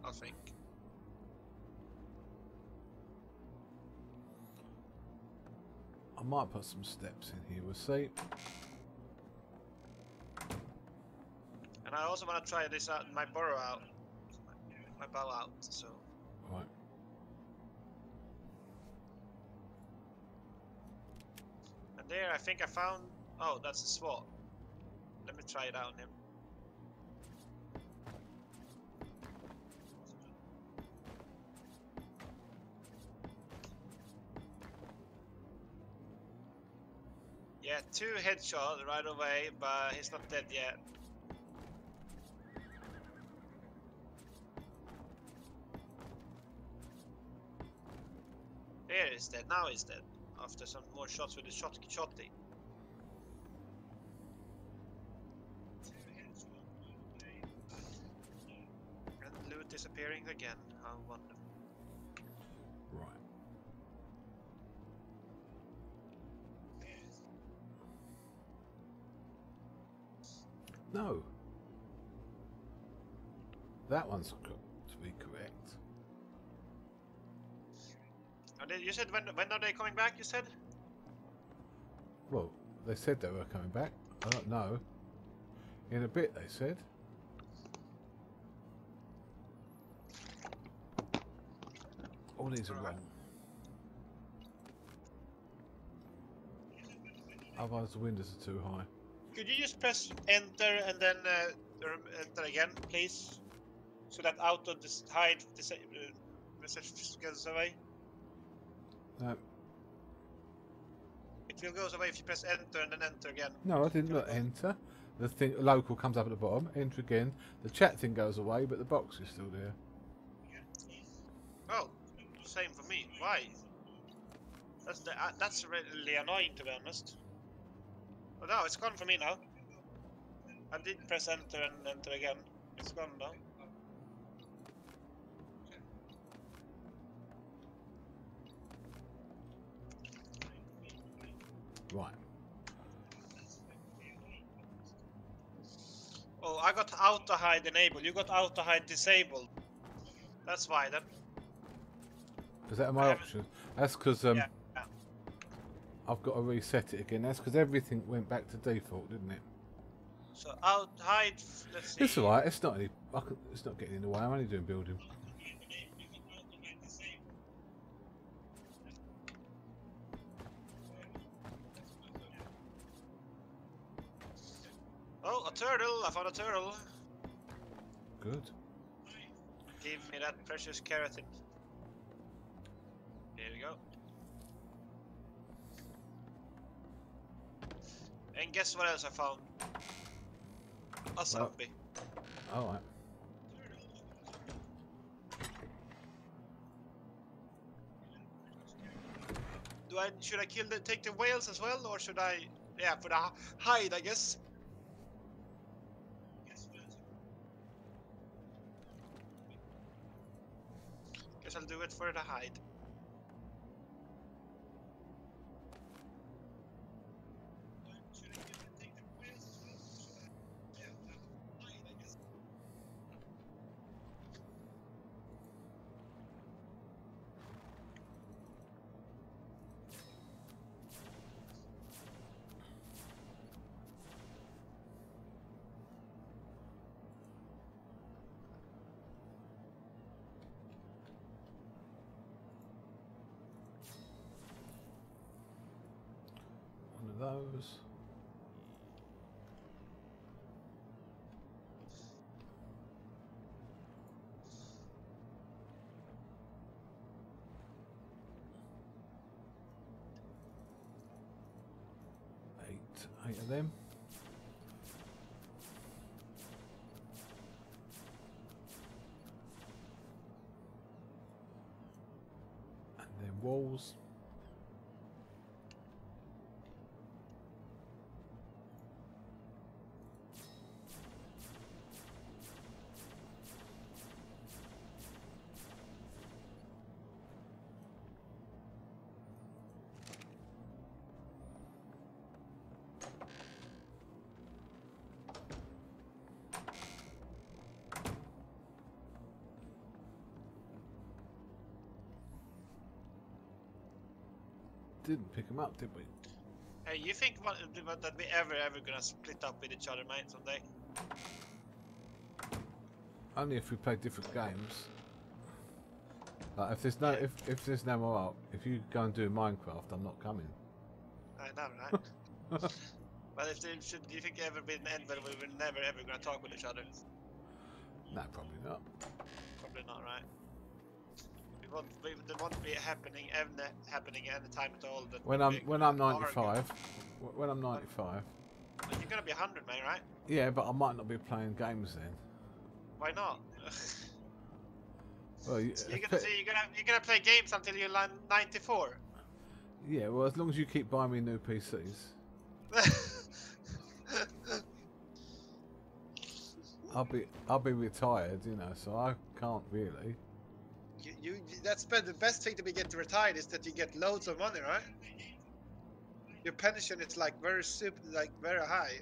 I think. I might put some steps in here. We'll see. And I also want to try this out, my burrow out, my bow out. So Right. and there, I think I found. Oh, that's a SWAT. Let me try it out on him. Yeah, two headshot right away, but he's not dead yet. There he's dead. Now he's dead. After some more shots with the shot shotty. Disappearing again. How wonderful. Right. No. That one's to be correct. And you said when when are they coming back? You said. Well, they said they were coming back. I don't know. In a bit, they said. All these are wrong. Otherwise, the windows are too high. Could you just press enter and then uh, enter again, please? So that auto dis- hide dis- uh, message goes away. No, It will goes away if you press enter and then enter again. no, I did not enter. The thing local comes up at the bottom. Enter again. The chat thing goes away, but the box is still there. Same for me. Why? That's the, uh, that's really annoying to be honest. Oh no, it's gone for me now. I did press enter and enter again. It's gone now. Right. Oh, I got auto hide enabled. You got auto hide disabled. That's why then. That my I haven't- option? That's because um, Yeah, yeah. I've got to reset it again. That's because everything went back to default, didn't it? So out hide. Let's see. It's alright. It's not any. I can, it's not getting in the way. I'm only doing building. Oh, a turtle! I found a turtle. Good. Give me that precious keratin. Here we go. And guess what else I found? A oh. zombie. Oh, All right. Do I should I kill the take the whales as well, or should I? Yeah, for the hide, I guess. Guess I'll do it for the hide. One of those. Eight, of them. And then walls. Didn't pick them up, did we? Hey, you think what, that we ever ever gonna split up with each other, mate, someday? only if we play different games. Like if there's no if if there's no more up, if you go and do Minecraft, I'm not coming. I know, right? but if there should, do you think ever be an end where we were never ever gonna talk with each other? No, probably not. Probably not, right? Won't. There won't be happening ever happening any time at all. When I'm when I'm 95, wh- when I'm 95, But You're gonna be 100, mate, right? yeah, but I might not be playing games then. Why not? Well, you, you're gonna see, you're gonna you're gonna play games until you're 94. yeah, well, as long as you keep buying me new PCs, I'll be I'll be retired, you know, so I can't really. You, you that's been the best thing to be getting retired is that you get loads of money, right? Your pension is like very super, like very high.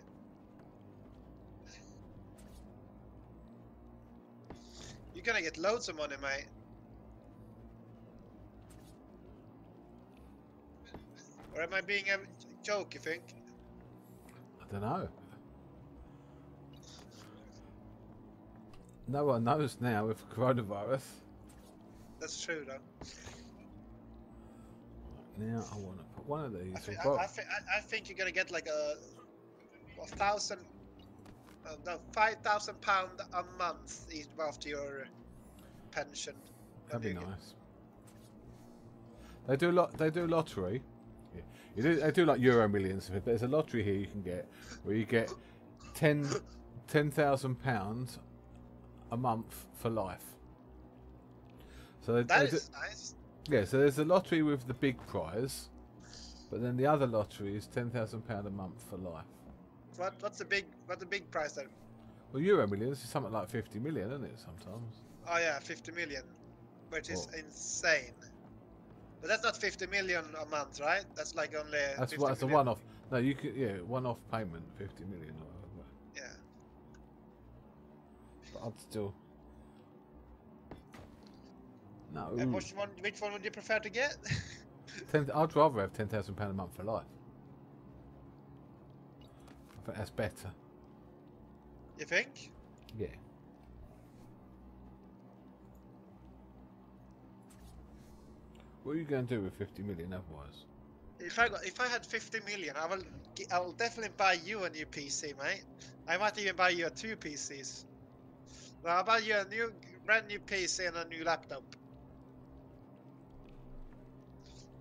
You're gonna get loads of money, mate. Or am I being a joke? You think? I don't know. No one knows now with coronavirus. That's true, though. Now I want to put one of these. I, thi- We've I, I, thi- I, think you're gonna get like a, a thousand, uh, no, five thousand pound a month after your pension. That'd be When you get- nice. They do a lot. They do lottery. Yeah. You do, they do like Euro Millions of it, but there's a lottery here you can get where you get ten ten thousand pounds a month for life. So That is nice. yeah. So there's a lottery with the big prize, but then the other lottery is ten thousand pound a month for life. What what's the big what's the big price then? Well, Euro Millions is something like fifty million, isn't it? Sometimes. Oh yeah, fifty million, which is Oh. insane. But that's not fifty million a month, right? That's like only. That's 50 what. That's a one-off. No, you could. Yeah, one-off payment, fifty million. Or whatever. Yeah. But I'd still. No. And which one? Which one would you prefer to get? Ten, I'd rather have ten thousand pound a month for life. I think that's better. you think? Yeah. What are you going to do with fifty million otherwise? If I got, if I had 50 million, I will I will definitely buy you a new PC, mate. I might even buy you a two PCs. I'll buy you a new brand new PC and a new laptop.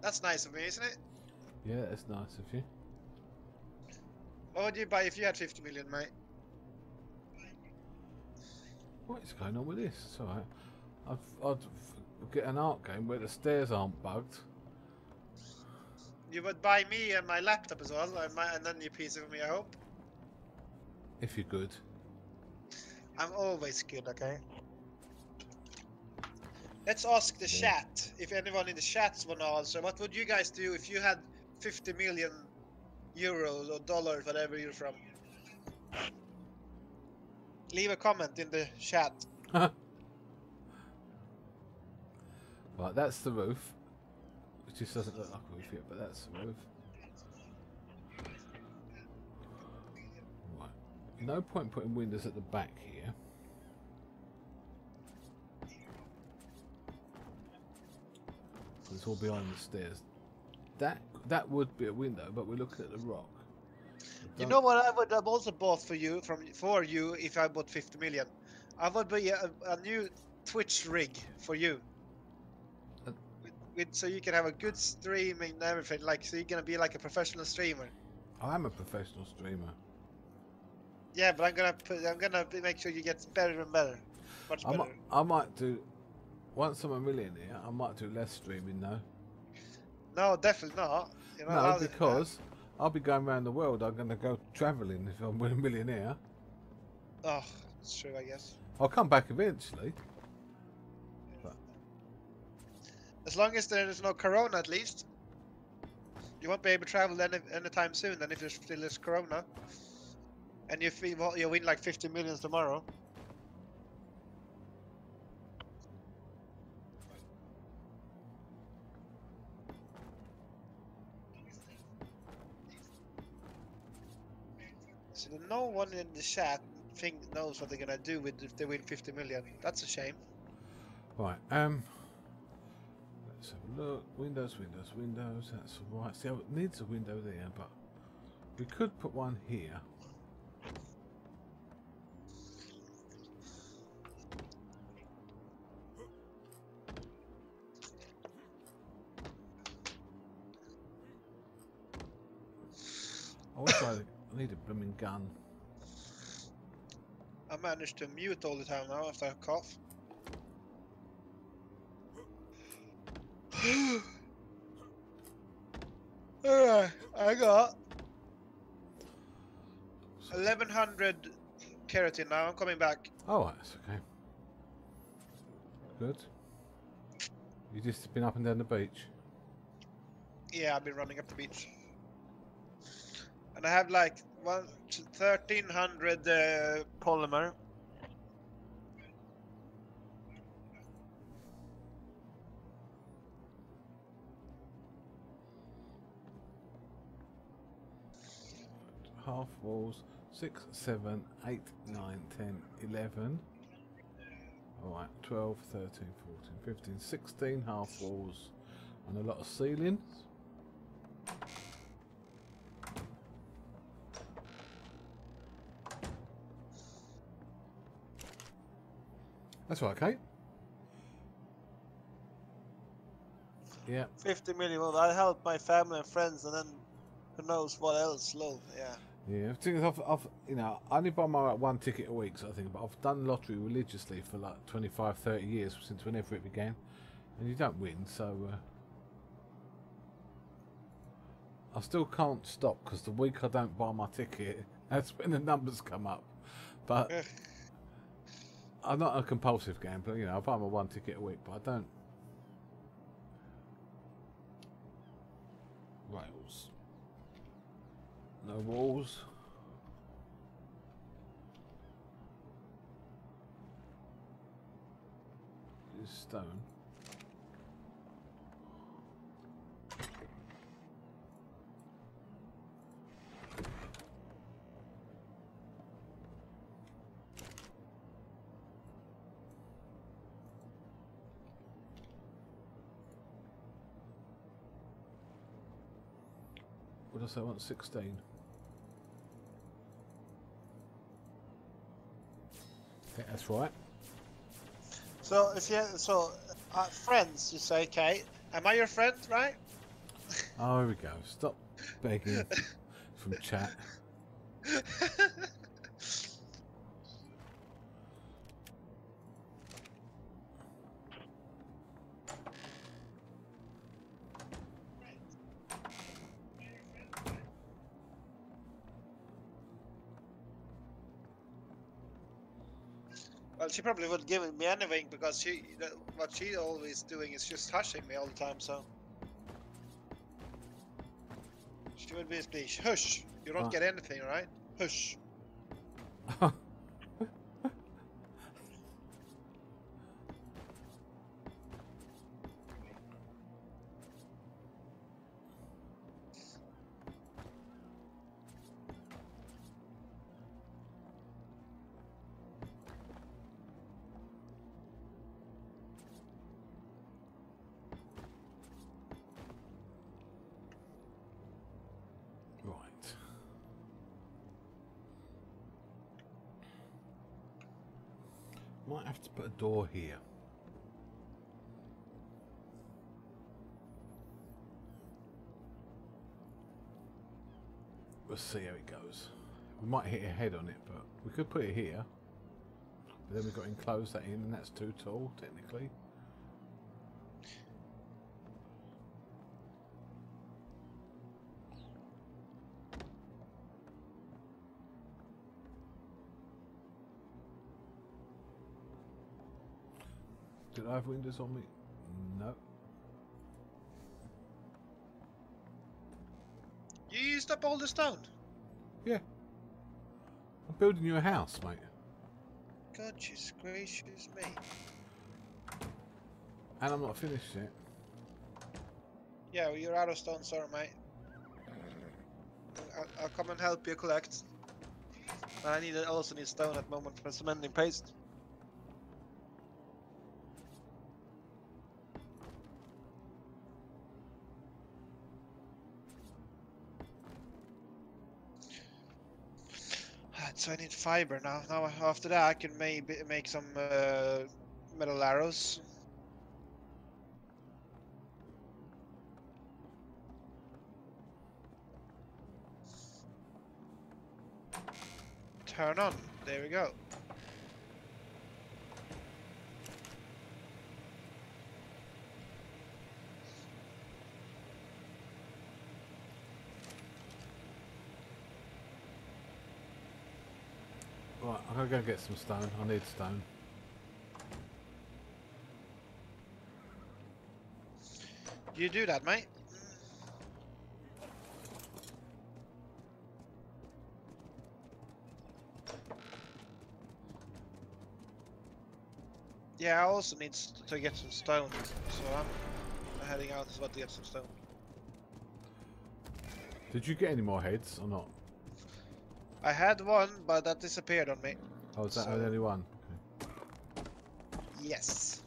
That's nice of me, isn't it? Yeah, that's nice of you. What would you buy if you had 50 million, mate? What is going on with this? It's alright. I'd, I'd get an Ark game where the stairs aren't bugged. You would buy me and my laptop as well, and, my, and then your PC for me, I hope. If you're good. I'm always good, okay? Let's ask the chat. If anyone in the chats want to answer, what would you guys do if you had 50 million euros or dollars, whatever you're from? Leave a comment in the chat. Right, that's the roof. Which just doesn't look like a roof yet, but that's the roof. Right. No point putting windows at the back here. It's all behind the stairs. That that would be a window, but we're looking at the rock. You know what I would have also bought for you from for you if I bought 50 million? I would buy a, a new Twitch rig for you. Uh, With, with, so you can have a good streaming and everything, like so you're gonna be like a professional streamer. I am a professional streamer. Yeah, but I'm gonna put, I'm gonna make sure you get better and better, much I better. might, I might do. Once I'm a millionaire, I might do less streaming though. No, definitely not. You're not No, because I'll be going around the world. I'm going to go travelling if I'm a millionaire. Oh, it's true, I guess. I'll come back eventually. As long as there is no corona, at least. You won't be able to travel any anytime soon. Then if there's still is corona, and you feel you win like 50 millions tomorrow. No one in the chat think knows what they're gonna do with if they win 50 million. That's a shame. Right, um, let's have a look. Windows, Windows, Windows. That's right. See, it needs a window there, but we could put one here. I wish I I need a blooming gun. I managed to mute all the time now after I cough. Alright, I got 1100 keratin now. I'm coming back. Oh, that's okay. Good. You just been up and down the beach. Yeah, I've been running up the beach. And I have like one, 1300 uh, polymer. half walls 6 7 8 9 10 11 all right 12 13 14 15 16 half walls and a lot of ceilings that's right kate yeah 50 million. Well, I help my family and friends, and then who knows what else? Lol. Yeah. Yeah, thing is, I've, I've, you know, I only buy my one ticket a week, sort of thing, but I've done lottery religiously for like 25, 30 years since whenever it began, and you don't win, so uh, I still can't stop because the week I don't buy my ticket, that's when the numbers come up. But I'm not a compulsive gambler, you know, I buy my one ticket a week, but I don't. Rails. No walls. Is stone. Does I want? 16. Okay, that's right. So if you so uh, friends, you say, Kate, am I your friend, right? Oh, here we go. Stop begging from chat. she probably wouldn't give me anything because she what she always doing is just hushing me all the time. So she would be basically hush. You don't Ah. get anything, right? Hush. door here. We'll see how it goes. We might hit a head on it, but we could put it here. But then we've got to enclose that in, and that's too tall, technically. I have windows on me? No. You used up all the stone. Yeah. I'm building you a house, mate. Goodness gracious me. And I'm not finished yet. Yeah, well, you're out of stone, sorry, mate. I'll, I'll come and help you collect. But I need I also need stone at the moment for cementing paste. So I need fiber now. Now after that I can maybe make some uh, metal arrows. Turn on. There we go. Right, I'm gonna go get some stone. I need stone. You do that, mate. Yeah, I also need to get some stone, so I'm heading out as well to get some stone. Did you get any more heads or not? I had one, but that disappeared on me. Oh, is that So- the only one? Okay. Yes.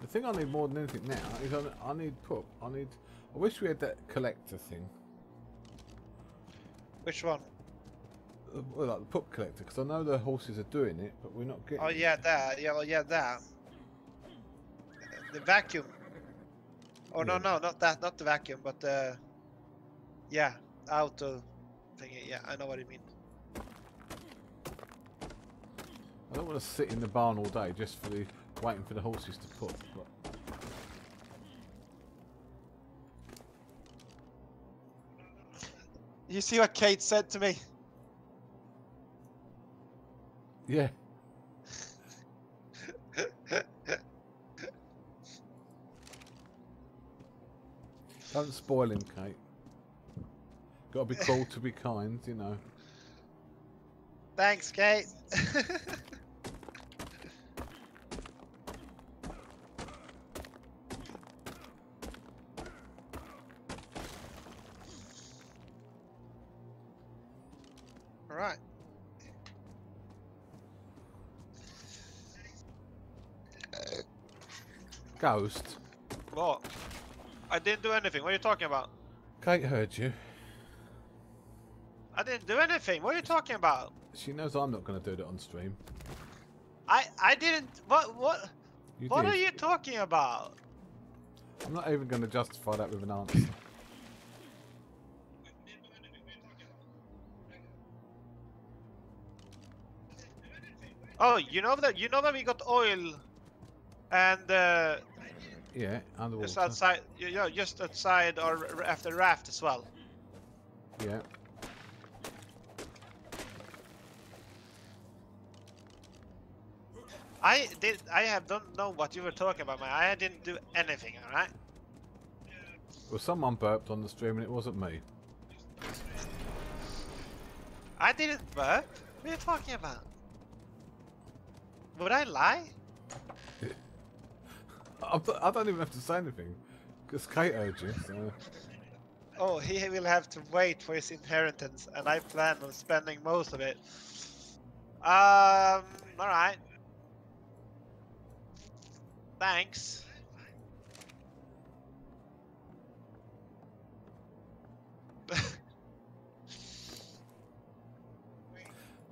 The thing I need more than anything now is I, I need pup. I need. I wish we had that collector thing. Which one? Uh, Well, like the pup collector, because I know the horses are doing it, but we're not getting. Oh it. yeah, that. Yeah, well, yeah, that. The vacuum. Oh no, Yeah. no, not that, not the vacuum, but the. Yeah, out auto thingy. Yeah, I know what you mean. I don't want to sit in the barn all day just for the waiting for the horses to. But You see what Kate said to me? yeah, don't spoil him, Kate. Got to be cool to be kind, you know. Thanks, Kate. All right. Ghost. What? I didn't do anything. What are you talking about? Kate heard you. I didn't do anything. What are you talking about? She knows I'm not going to do it on stream. I I didn't. What what? You what did. are you talking about? I'm not even going to justify that with an answer. Oh, you know that you know that we got oil, and uh, Yeah, underwater. just outside, know, just outside or after raft as well. Yeah. I did. I have don't know what you were talking about, man. I didn't do anything. All right. Well, someone burped on the stream and it wasn't me. I didn't burp. What are you talking about? Would I lie? I don't even have to say anything because Kate heard you. So. Oh, he will have to wait for his inheritance, and I plan on spending most of it. Um. All right. Thanks.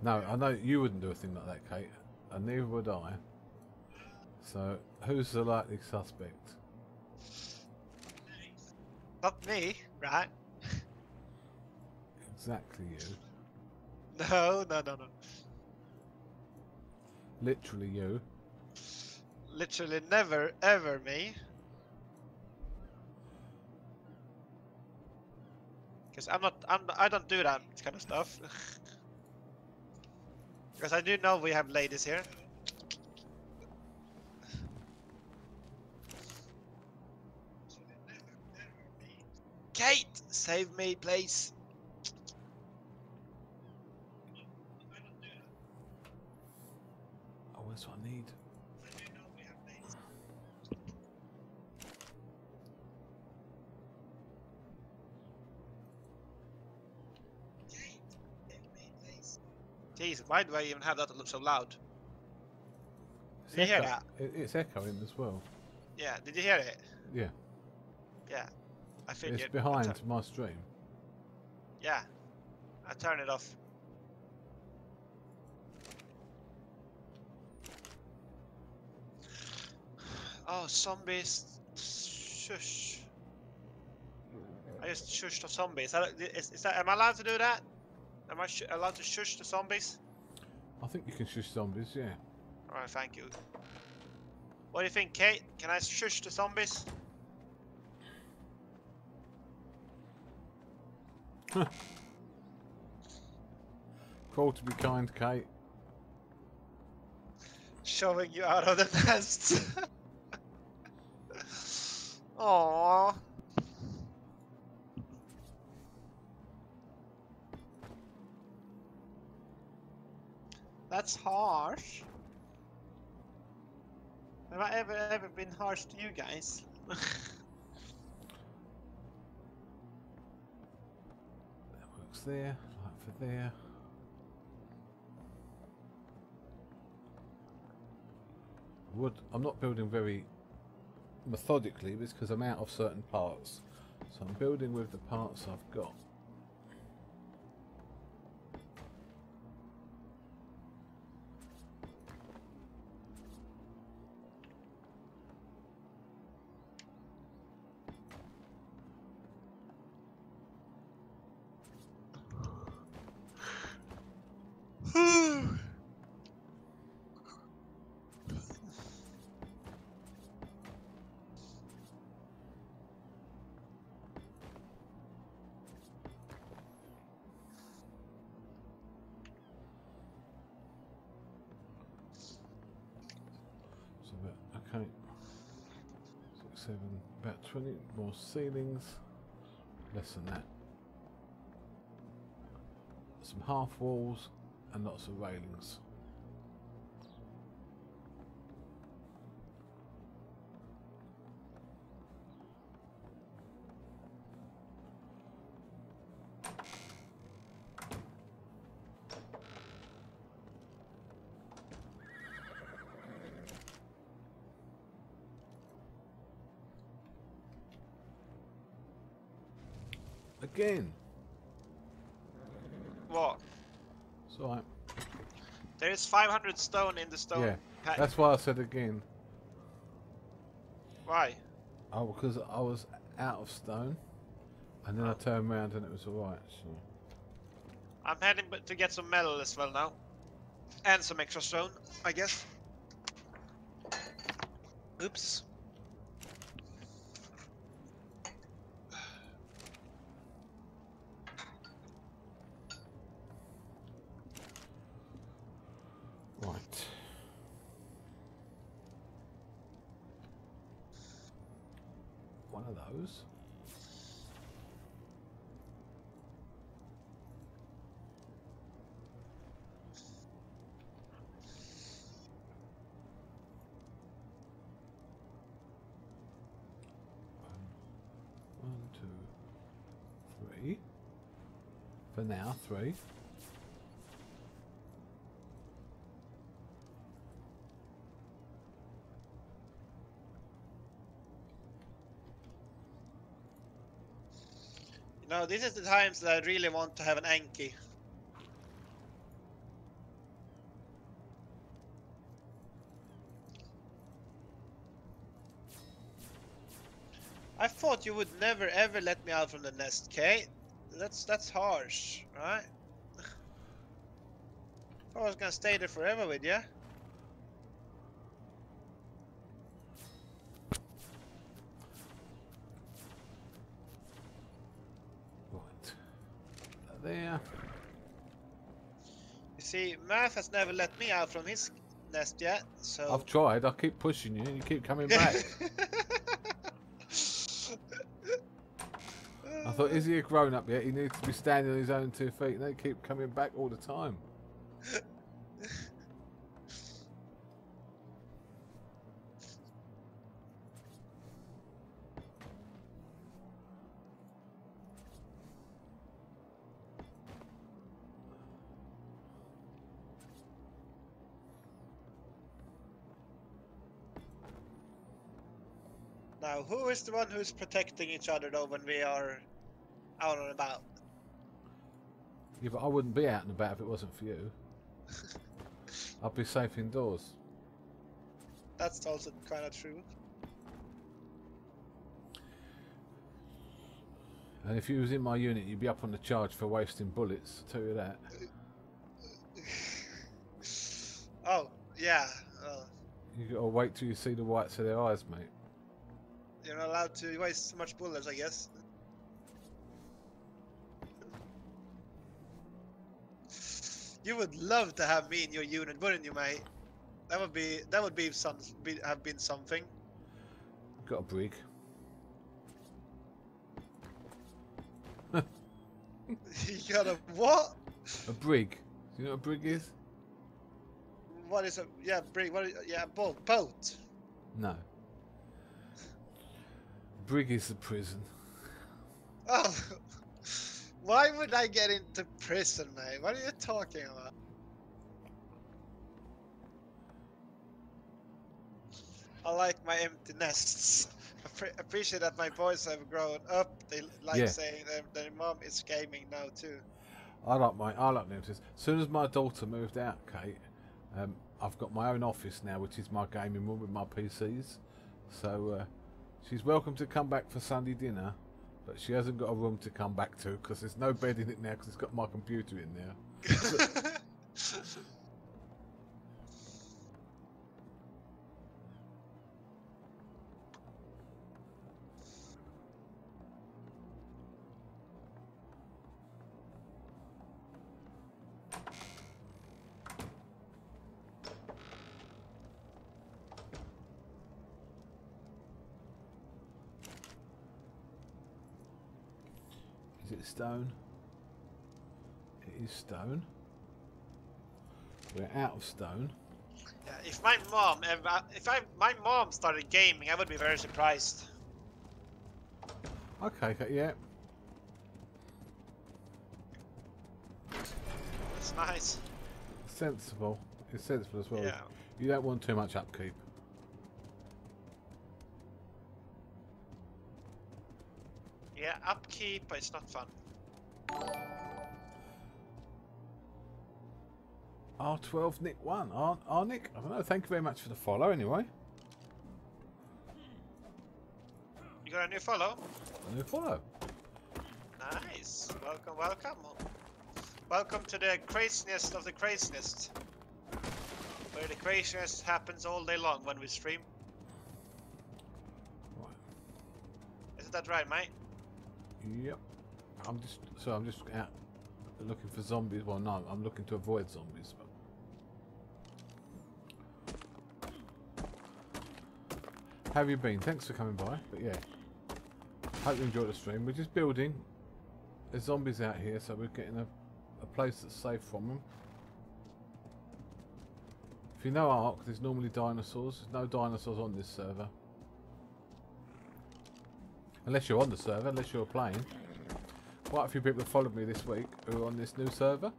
No, I know you wouldn't do a thing like that, Kate, and neither would I. So, who's the likely suspect? Not me, right? Exactly you. No, no, no, no. Literally you. Literally never, ever me. Because I'm not, I'm, I don't do that kind of stuff. Because I do know we have ladies here. Kate, save me, please. Oh, that's what I need. Why do I even have that looks so loud? It's Did you hear that? it's echoing as well. Yeah, did you hear it? Yeah, Yeah. I figured. it's behind my stream. yeah. I turn it off. Oh, zombies. Shush. I just shushed the zombies. Is, is that, am I allowed to do that? Am I sh allowed to shush the zombies? I think you can shush zombies. Yeah. Alright, thank you. What do you think, Kate? Can I shush the zombies? Cruel to be kind, Kate. Shoving you out of the nest. Aww. That's harsh. Have I ever ever been harsh to you guys? That works there. Like for there. Wood. I'm not building very methodically because I'm out of certain parts. So I'm building with the parts I've got. Twenty more ceilings. Less than that. Some half walls and lots of railings. Again. what? It's alright. There is 500 stone in the stone Yeah, pack. That's why I said again. Why? Oh, because I was out of stone, and then I oh. turned around and it was alright. So. I'm heading to get some metal as well now. And some extra stone, I guess. Oops. Right. Three. For now, three. Know, this is the times that I really want to have an Anki. I thought you would never ever let me out from the nest, Kate. That's that's harsh, right? I was gonna stay there forever with you. There. You see, Mirth has never let me out from his nest yet, so. I've tried. I keep pushing you, and you keep coming back. I thought, is he a grown up yet? He needs to be standing on his own two feet. And they keep coming back all the time. Who is the one who's protecting each other though when we are out and about? Yeah, but I wouldn't be out and about if it wasn't for you. I'd be safe indoors. That's also kind of true. And if you was in my unit, you'd be up on the charge for wasting bullets. I'll tell you that. oh, yeah. Uh, You gotta wait till you see the whites of their eyes, mate. You're not allowed to waste so much bullets, I guess. You would love to have me in your unit, wouldn't you, mate? That would be that would be some be, have been something. Got a brig. you got a what? A brig. Do you know what a brig is? What is a yeah brig? What is, yeah boat boat? No. Brig is the prison. Oh, why would I get into prison, mate? What are you talking about? I like my empty nests. Appre- appreciate that my boys have grown up. They like Yeah. saying their, their mom is gaming now too. I like my I like them. As soon as my daughter moved out, Kate, um, I've got my own office now, which is my gaming room with my PCs. So uh, she's welcome to come back for Sunday dinner, but she hasn't got a room to come back to because there's no bed in it now because it's got my computer in there. it stone? It is stone. We're out of stone. Yeah, if my mom, if I my mom started gaming, I would be very surprised. Okay, okay, yeah. It's nice. Sensible. It's sensible as well. Yeah. You don't want too much upkeep. But it's not fun. R12 Nick 1. R, R Nick, I don't know. Thank you very much for the follow anyway. You got a new follow? A new follow. Nice. Welcome, welcome. Welcome to the craziness of the craziness. Where the craziness happens all day long when we stream. Isn't that right, mate? Yep. I'm just so I'm just out looking for zombies. Well, no, I'm looking to avoid zombies. But... How have you been? Thanks for coming by. But yeah, hope you enjoyed the stream. We're just building. There's zombies out here, so we're getting a, a place that's safe from them. If you know Ark, there's normally dinosaurs. There's no dinosaurs on this server. Unless you're on the server, unless you're playing. Quite a few people have followed me this week who are on this new server.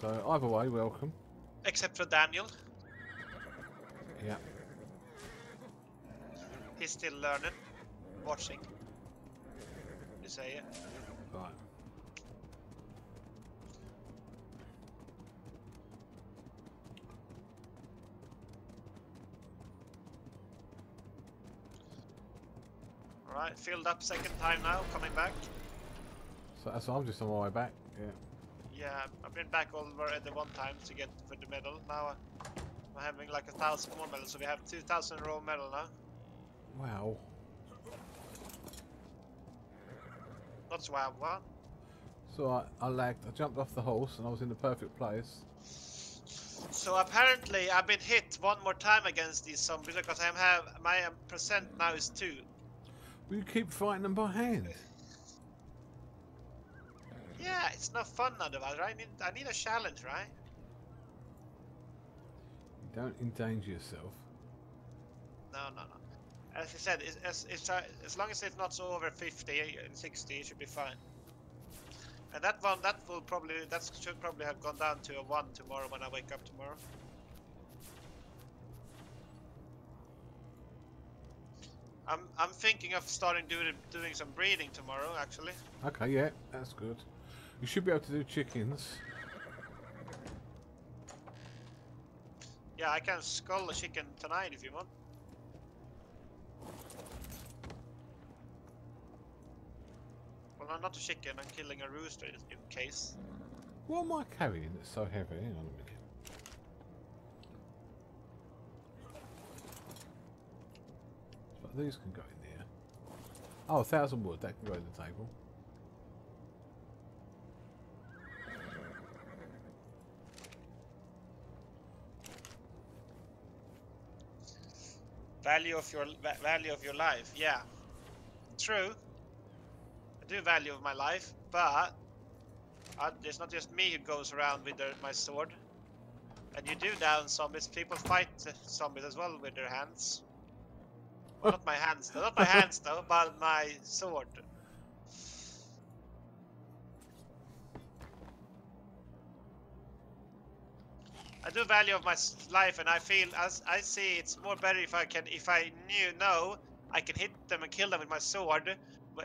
So either way, welcome. Except for Daniel. Yeah. He's still learning. Watching. You say it. Alright, filled up second time now, coming back. So, I'm just on my way back, yeah. Yeah, I've been back over at the one time to get for the medal. Now I'm having like a thousand more medals, so we have 2,000 raw metal now. Wow. That's wow, what? So I, I lagged, I jumped off the horse and I was in the perfect place. So apparently I've been hit one more time against these zombies because I have my percent now is 2. We keep fighting them by hand. Yeah, it's not fun otherwise, right? I need, I need a challenge, right? You don't endanger yourself. No, no, no. As I said, it's, as, it's, uh, as long as it's not so over 50 and 60, it should be fine. And that one, that will probably, that should probably have gone down to a 1 tomorrow when I wake up tomorrow. I'm I'm thinking of starting doing doing some breeding tomorrow. Actually, Okay, yeah, that's good. You should be able to do chickens. yeah, I can skull a chicken tonight if you want. Well, I'm not a chicken. I'm killing a rooster in in case. What am I carrying that's so heavy? Hang on a minute. These can go in there. Oh, a thousand wood, that can go in the table. Value of your value of your life. Yeah, true. I do value of my life, but uh, it's not just me who goes around with their, my sword. And you do down zombies. People fight zombies as well with their hands. Not my hands, though. Not my hands though, but my sword. I do value of my life, and I feel as I see it's more better if I can, if I knew know I can hit them and kill them with my sword,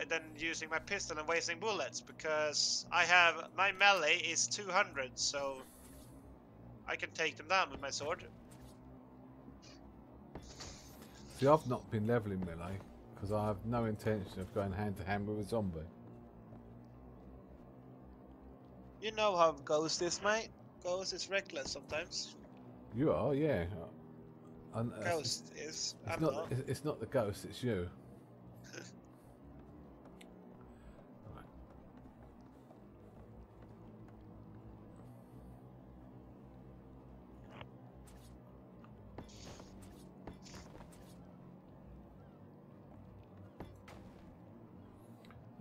than using my pistol and wasting bullets. Because I have my melee is 200, so I can take them down with my sword. See, I've not been leveling melee because I have no intention of going hand to hand with a zombie. You know how Ghost is, mate. Ghost is reckless sometimes. You are, yeah. And, uh, Ghost is. It's I'm not. not. It's not the ghost. It's you.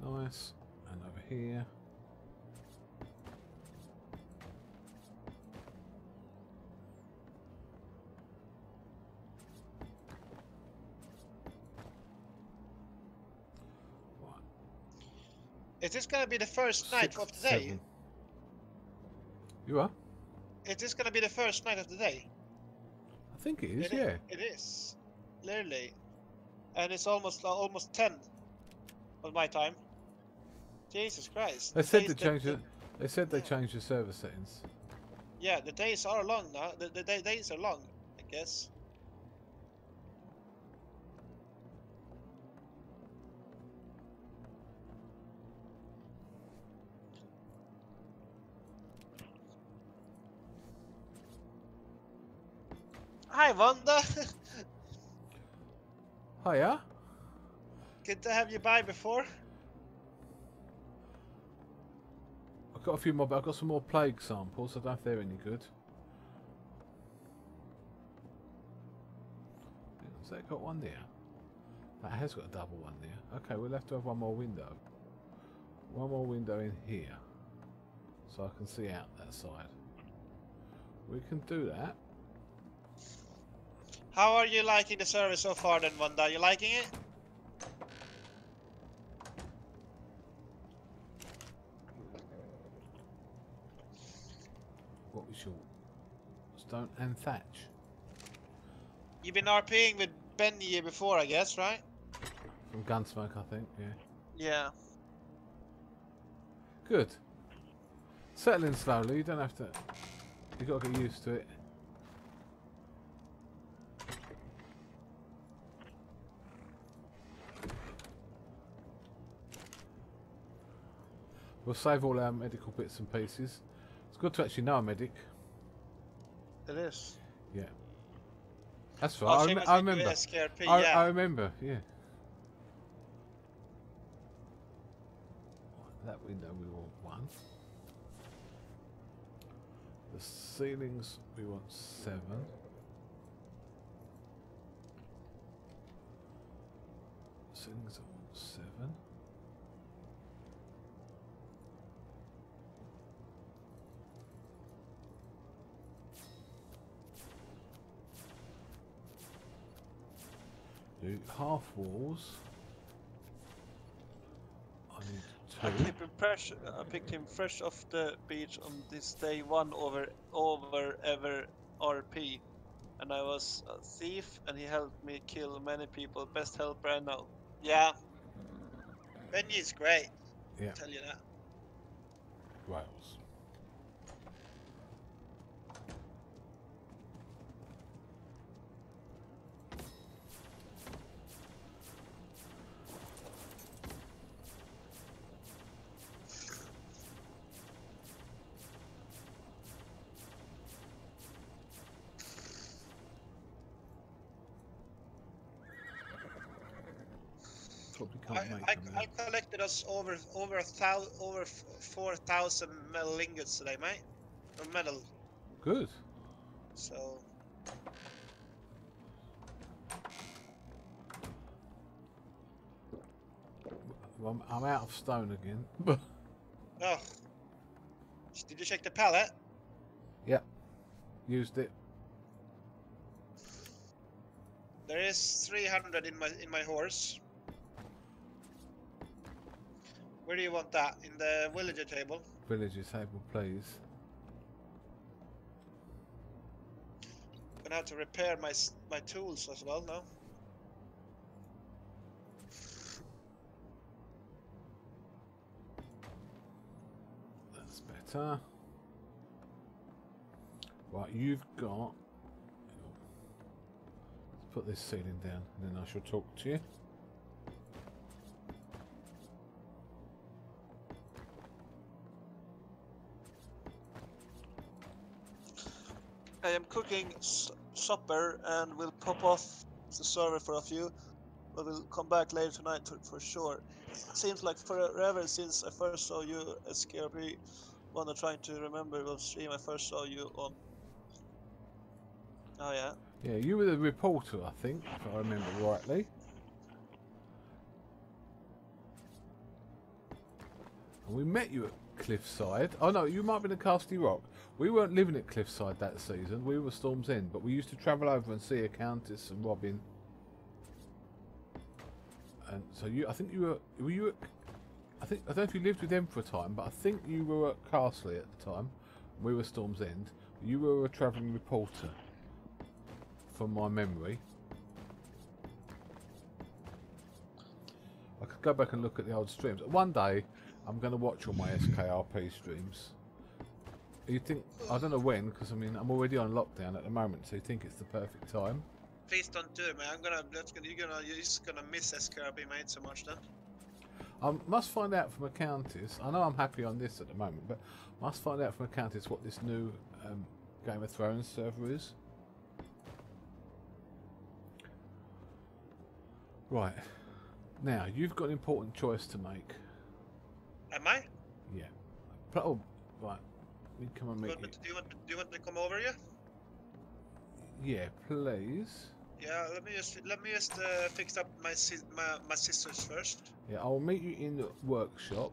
Right. And over here. Right. Is this gonna be the first night of the day? seven. You are? Is this gonna be the first night of the day? I think it is, It yeah. It is. Literally. And it's almost uh, almost 10 on my time. Jesus Christ. They the said they changed the-. They said they yeah. changed the server settings. Yeah, the days are long now. The, the, the days are long, I guess. Hi, Wanda. Hiya. Good to have you by before. I've got a few more, but I've got some more plague samples. I don't know if they're any good. Has that got one there? That has got a double one there. Okay, we'll have to have one more window. One more window in here. So I can see out that side. We can do that. How are you liking the service so far then, Wanda? You liking it? What was your stone and thatch? You've been RPing with Ben the year before, I guess, right? From Gunsmoke, I think, yeah. Yeah. Good. Settling slowly, you don't have to... you got to get used to it. We'll save all our medical bits and pieces. It's good to actually know a medic. It is. Yeah. That's right. Oh, I, rem- I remember. SKRP, I, yeah. I remember, yeah. That window we want one. The ceilings we want seven. Ceilings I Do half walls. I need I keep him fresh. I picked him fresh off the beach on this day one over over ever RP, and I was a thief, and he helped me kill many people. Best helper I know. Yeah, Benji is great. Yeah. I'll tell you that. Wales. Oh I, can't I, I collected us over over a thou, over four thousand metal ingots today, mate. Or metal. Good. So Well, I'm, I'm out of stone again. oh, did you check the pallet? Yep. Used it. There is 300 in my in my horse. Where do you want that? In the villager table? Villager table, please. Gonna have to repair my my tools as well now. That's better. Right, you've got. Let's put this ceiling down, and then I shall talk to you. I am cooking supper and will pop off the server for a few, but we'll come back later tonight for, for sure. Seems like forever since I first saw you at SKRP. Wanna trying to remember what stream I first saw you on. Oh yeah. Yeah, you were the reporter, I think, if I remember rightly. And we met you at Cliffside. Oh no, you might have been at Castle Rock. We weren't living at Cliffside that season. We were Storm's End, but we used to travel over and see a Countess and Robin. And so you, I think you were, were you at, I think, I don't know if you lived with them for a time, but I think you were at Castle at the time. We were Storm's End. You were a travelling reporter from my memory. I could go back and look at the old streams. One day, I'm going to watch all my SKRP streams. You think I don't know when because I mean I'm already on lockdown at the moment, so you think it's the perfect time? Please don't do it, man. I'm gonna that's gonna you're gonna you're just gonna miss SKRP mate so much then. I must find out from a countess. I know I'm happy on this at the moment, but must find out from a countess what this new um, Game of Thrones server is. Right now, you've got an important choice to make. Am I? Yeah. Oh, right. We come and Do you, meet want you. me to, do, you want, do you want me to come over here? Yeah, please. Yeah, let me just let me just uh, fix up my, sis- my my sisters first. Yeah, I'll meet you in the workshop.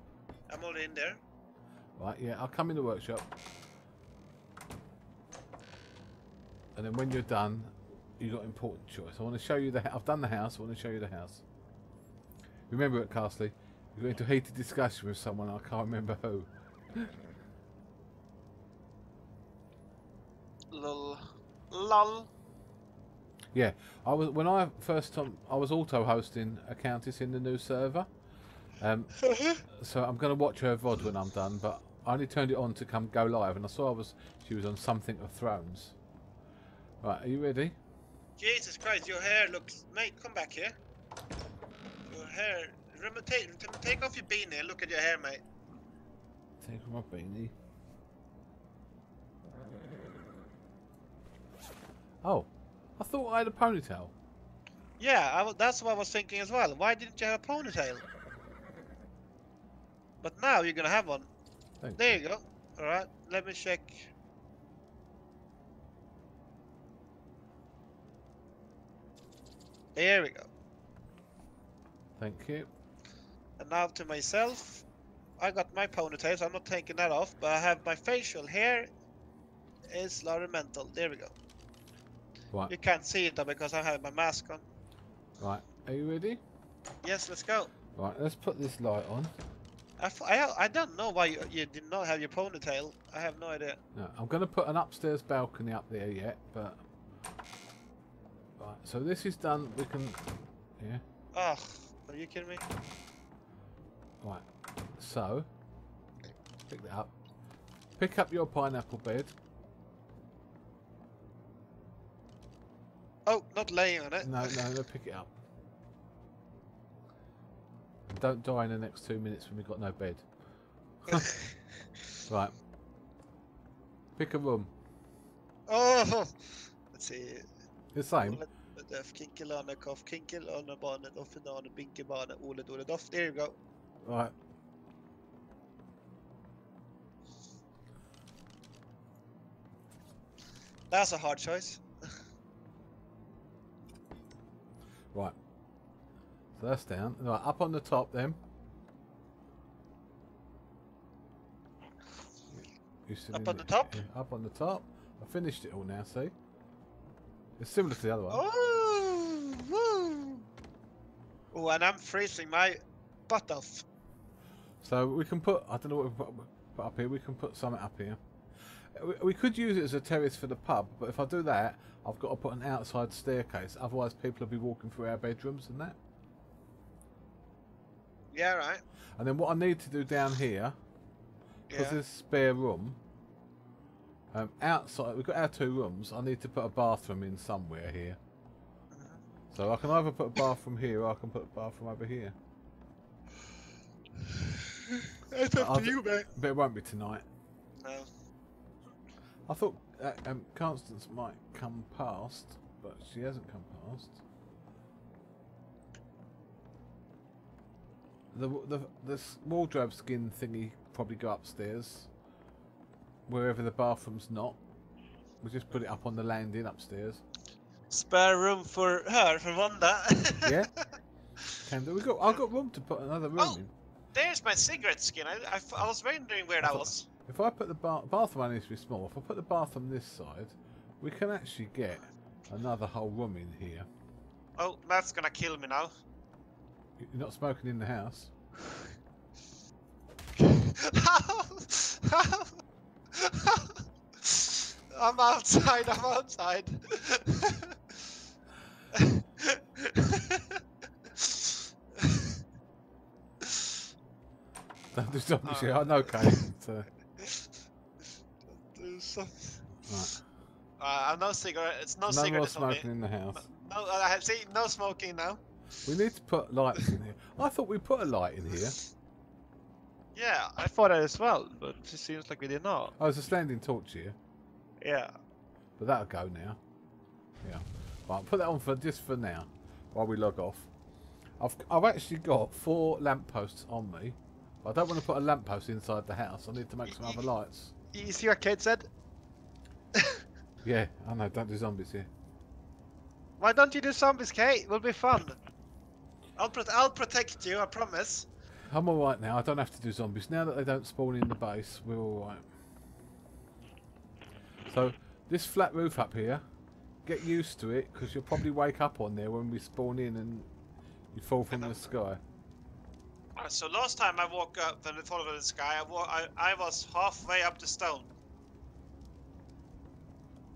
I'm already in there. Right, yeah, I'll come in the workshop. And then when you're done, you got important choice. I want to show you the. I've done the house. I want to show you the house. Remember at Castley, You're got into a heated discussion with someone. I can't remember who. Lol. Lol. Yeah, I was when I first time I was auto hosting a countess in the new server. Um, so I'm going to watch her VOD when I'm done, but I only turned it on to come go live, and I saw I was she was on something of Thrones. Right, are you ready? Jesus Christ, your hair looks. Mate, come back here. Your hair. Remember, take, take off your beanie and look at your hair, mate. Take off my beanie. Oh, I thought I had a ponytail. Yeah, that's what I was thinking as well. Why didn't you have a ponytail? But now you're gonna have one. Thank There you go. Alright, let me check. There we go. Thank you. And now to myself. I got my ponytail, so I'm not taking that off, but I have my facial hair It's is mental. There we go. Right, You can't see it though because I have my mask on. right. Are you ready? Yes, let's go. Right, let's put this light on. I, f- I, I don't know why you, you did not have your ponytail. I have no idea. No, I'm going to put an upstairs balcony up there yet, but Right, so this is done. We can. Yeah. Oh, are you kidding me? Right. So. Pick that up. Pick up your pineapple bed. Oh, not laying on it. No, no, no. Pick it up. Don't die in the next two minutes when we've got no bed. Right. Pick a room. oh, let's see. The same. Ole Døff, Kinkelane, Koff, Kinkelane, Bane, Doffenane, Binkebane, Ole Dole Doff. There you go. Right. That's a hard choice. Right. So that's down. Right, up on the top then. Up on the top? Yeah, up on the top. I finished it all now, see? It's similar to the other one. Oh, woo. Oh, and I'm freezing my butt off. So we can put, I don't know what we put, put up here, we can put something up here. We, we could use it as a terrace for the pub, but if I do that, I've got to put an outside staircase, otherwise people will be walking through our bedrooms and that. Yeah, right. And then what I need to do down here, because Yeah. there's spare room, um, outside, we've got our two rooms, I need to put a bathroom in somewhere here. So I can either put a bathroom here or I can put a bathroom over here. It's up up to to you, man. But it won't be tonight. No. I thought uh, um, Constance might come past, but she hasn't come past. The the the wardrobe skin thingy probably go upstairs, wherever the bathroom's not. We just put it up on the landing upstairs. Spare room for her, for Wanda. Yeah. Can. We got. I've got room to put another room Oh. in. There's my cigarette skin. I I was wondering where that thought- was. If I put the ba- bathroom only needs to be small. If I put the bathroom this side, we can actually get another whole room in here. Oh, that's gonna kill me now. You're not smoking in the house. I'm outside, I'm outside. Don't do shit. I know, Kate. So, right. Uh, no cigarette. It's no, no more cigarettes on smoking in the house. No, uh, I see no smoking now. We need to put lights in here. I thought we put a light in here. Yeah, I thought that as well, but it seems like we did not. Oh, there's a standing torch here, Yeah. but that'll go now. Yeah. Right, put that on for just for now, while we log off. I've I've actually got four lampposts on me. I don't want to put a lamppost inside the house. I need to make some other lights. You see what Kate said? Yeah, I know. Don't do zombies here. Why don't you do zombies, Kate? It will be fun. I'll pro- I'll protect you. I promise. I'm alright now. I don't have to do zombies. Now that they don't spawn in the base, we're alright. So, this flat roof up here, get used to it, because you'll probably wake up on there when we spawn in and you fall from the sky. Uh, So last time I woke up and followed the sky, I, wa- I, I was halfway up the stone.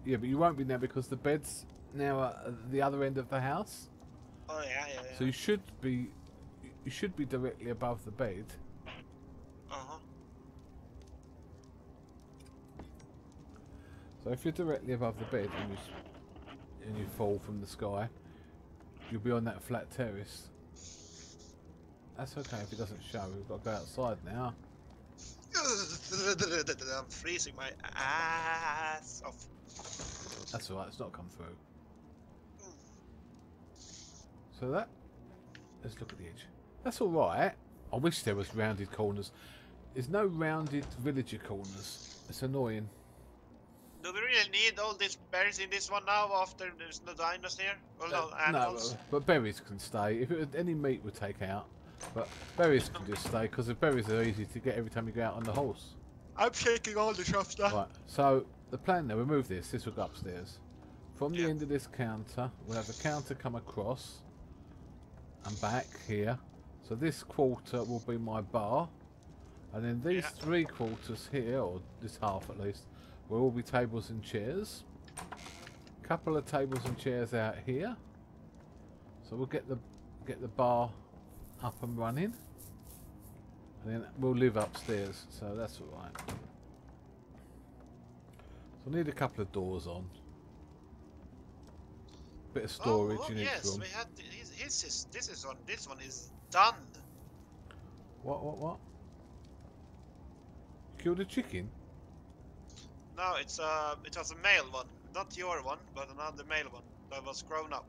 Yeah, but you won't be now because the bed's now at the other end of the house. Oh yeah, yeah, yeah. So you should be, you should be directly above the bed. uh-huh. So if you're directly above the bed and you, and you fall from the sky, you'll be on that flat terrace. That's okay if it doesn't show. We've got to go outside now. I'm freezing my ass off. That's alright. It's not come through. So that. Let's look at the edge. That's alright. I wish there was rounded corners. There's no rounded villager corners. It's annoying. Do we really need all these berries in this one now after there's no dinos here? Well, no, Uh, No, but berries can stay. If it any meat would take out, but berries can just stay because the berries are easy to get every time you go out on the horse. I'm shaking all the shops now. Right. So the plan now, we move this. This will go upstairs. From the Yeah. end of this counter, we'll have the counter come across and back here. So this quarter will be my bar, and then these Yeah. three quarters here, or this half at least, will all be tables and chairs. Couple of tables and chairs out here. So we'll get the get the bar up and running. And then we'll live upstairs, so that's alright. So I need a couple of doors on. Bit of storage oh, oh in each yes, room. we had his, his is this is on this one is done. What, what, what? Killed a chicken? No, it's uh it was a male one, not your one, but another male one that was grown up.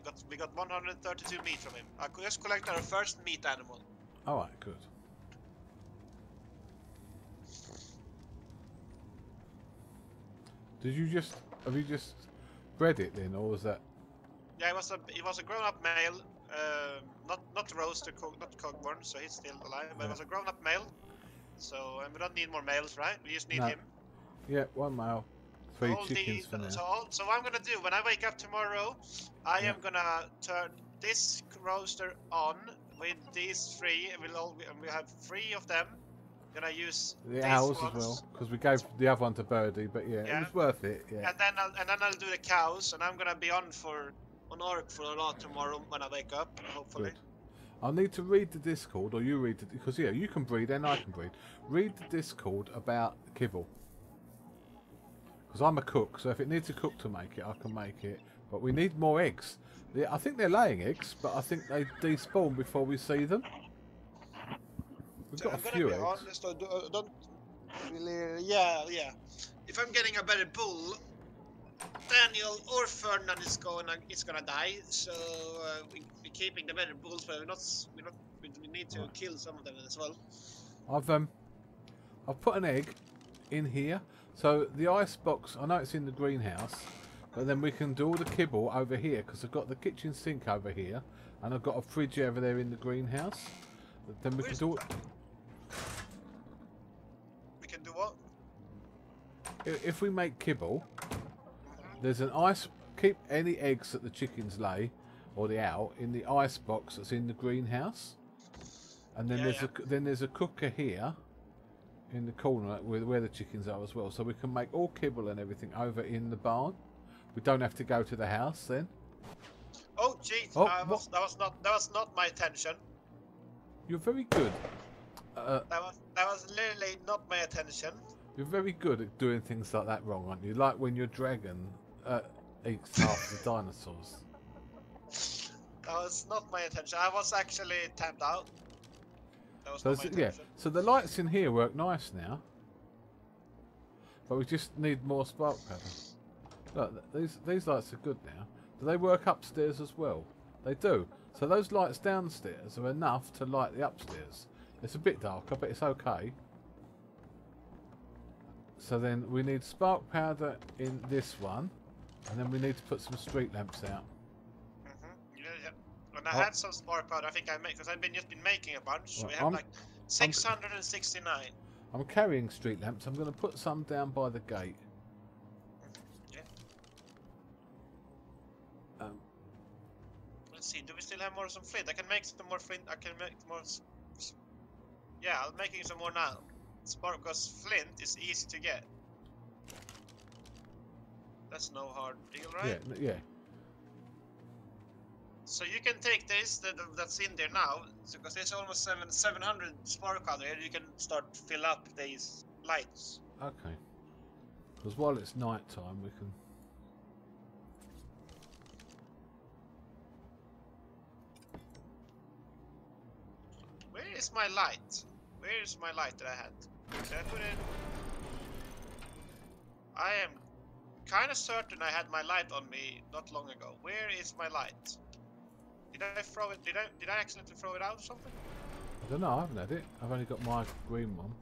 We got we got 132 meat from him. I could just collect our first meat animal. Alright, good. Did you just, have you just bred it then, or was that, Yeah, it was a it was a grown up male, uh, not not roaster, co- not cogborn, so he's still alive. But it was a grown up male. So and we don't need more males, right? We just need No. him. yeah, one male, all chickens for now. so, all, so what I'm gonna do when I wake up tomorrow, I Yeah. am gonna turn this roaster on with these three. and We'll all we have three of them. Gonna use The owls as well, because we gave the other one to Birdie, but yeah, Yeah. it was worth it, yeah. and then I'll, and then I'll do the cows, and I'm gonna be on for on Ark for a lot tomorrow when I wake up, hopefully. Good. I'll need to read the Discord, or you read it, because yeah, you can breed and I can breed. Read the Discord about kibble. Because I'm a cook, so if it needs a cook to make it, I can make it. But we need more eggs. I think they're laying eggs, but I think they despawn before we see them. We've got I'm a few be eggs. honest, I do- I don't really. Yeah, yeah. If I'm getting a better bull, Daniel or Ferdinand is gonna is gonna die. So uh, we we're keeping the better bulls, but we're not we're not we, we need to Right. kill some of them as well. I've um, I've put an egg in here. So the ice box, I know it's in the greenhouse, but then we can do all the kibble over here because I've got the kitchen sink over here, and I've got a fridge over there in the greenhouse. Then we Where's can do it. We can do what? If we make kibble, there's an ice. Keep any eggs that the chickens lay, or the owl, in the ice box that's in the greenhouse. And then Yeah, there's yeah. a then there's a cooker here, in the corner where, where the chickens are as well. So we can make all kibble and everything over in the barn. We don't have to go to the house then. Oh, gee, Oh, I was, that was not that was not my attention. You're very good. Uh, That was that was literally not my attention. you're very good at doing things like that wrong, aren't you? Like when your dragon uh, eats half the dinosaurs. That was not my attention. I was actually tapped out. So yeah, so the lights in here work nice now, but we just need more spark powder. Look, these these lights are good now. Do they work upstairs as well? They do. So those lights downstairs are enough to light the upstairs. It's a bit darker, but it's okay. So then we need spark powder in this one, and then we need to put some street lamps out. When I Oh. had some spark powder, I think I made because I've been just been making a bunch. Well, we have I'm- like 669. I'm carrying street lamps. I'm going to put some down by the gate. Yeah. Um, Let's see. Do we still have more some flint? I can make some more flint. I can make more. Yeah, I'm making some more now. Spark because flint is easy to get. That's no hard deal, right? Yeah, yeah. So you can take this that, that's in there now, because there's almost seven 700 spark powder here. You can start fill up these lights. Okay. Because while it's night time, we can. Where is my light? Where is my light that I had? Did I put it? I am kind of certain I had my light on me not long ago. Where is my light? Did I throw it? Did I did I accidentally throw it out or something? I don't know. I haven't had it. I've only got my green one.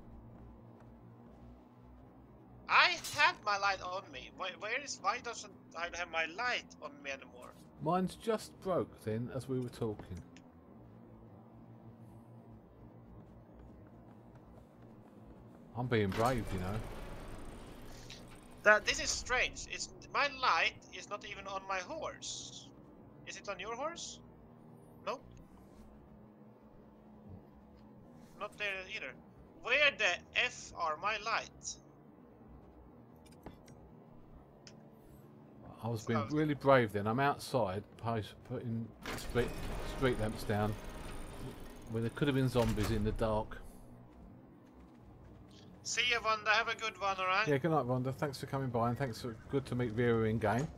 I had my light on me. Why, where is? Why doesn't I have my light on me anymore? Mine's just broke then as we were talking. I'm being brave, you know. That this is strange. It's my light is not even on my horse. Is it on your horse? Nope. Not there either. Where the f are my lights? I was being really brave then. I'm outside, post, putting street, street lamps down where there could have been zombies in the dark. See you, Vonda. Have a good one, alright? Yeah, good night, Vonda. Thanks for coming by and thanks for good to meet Vera in game.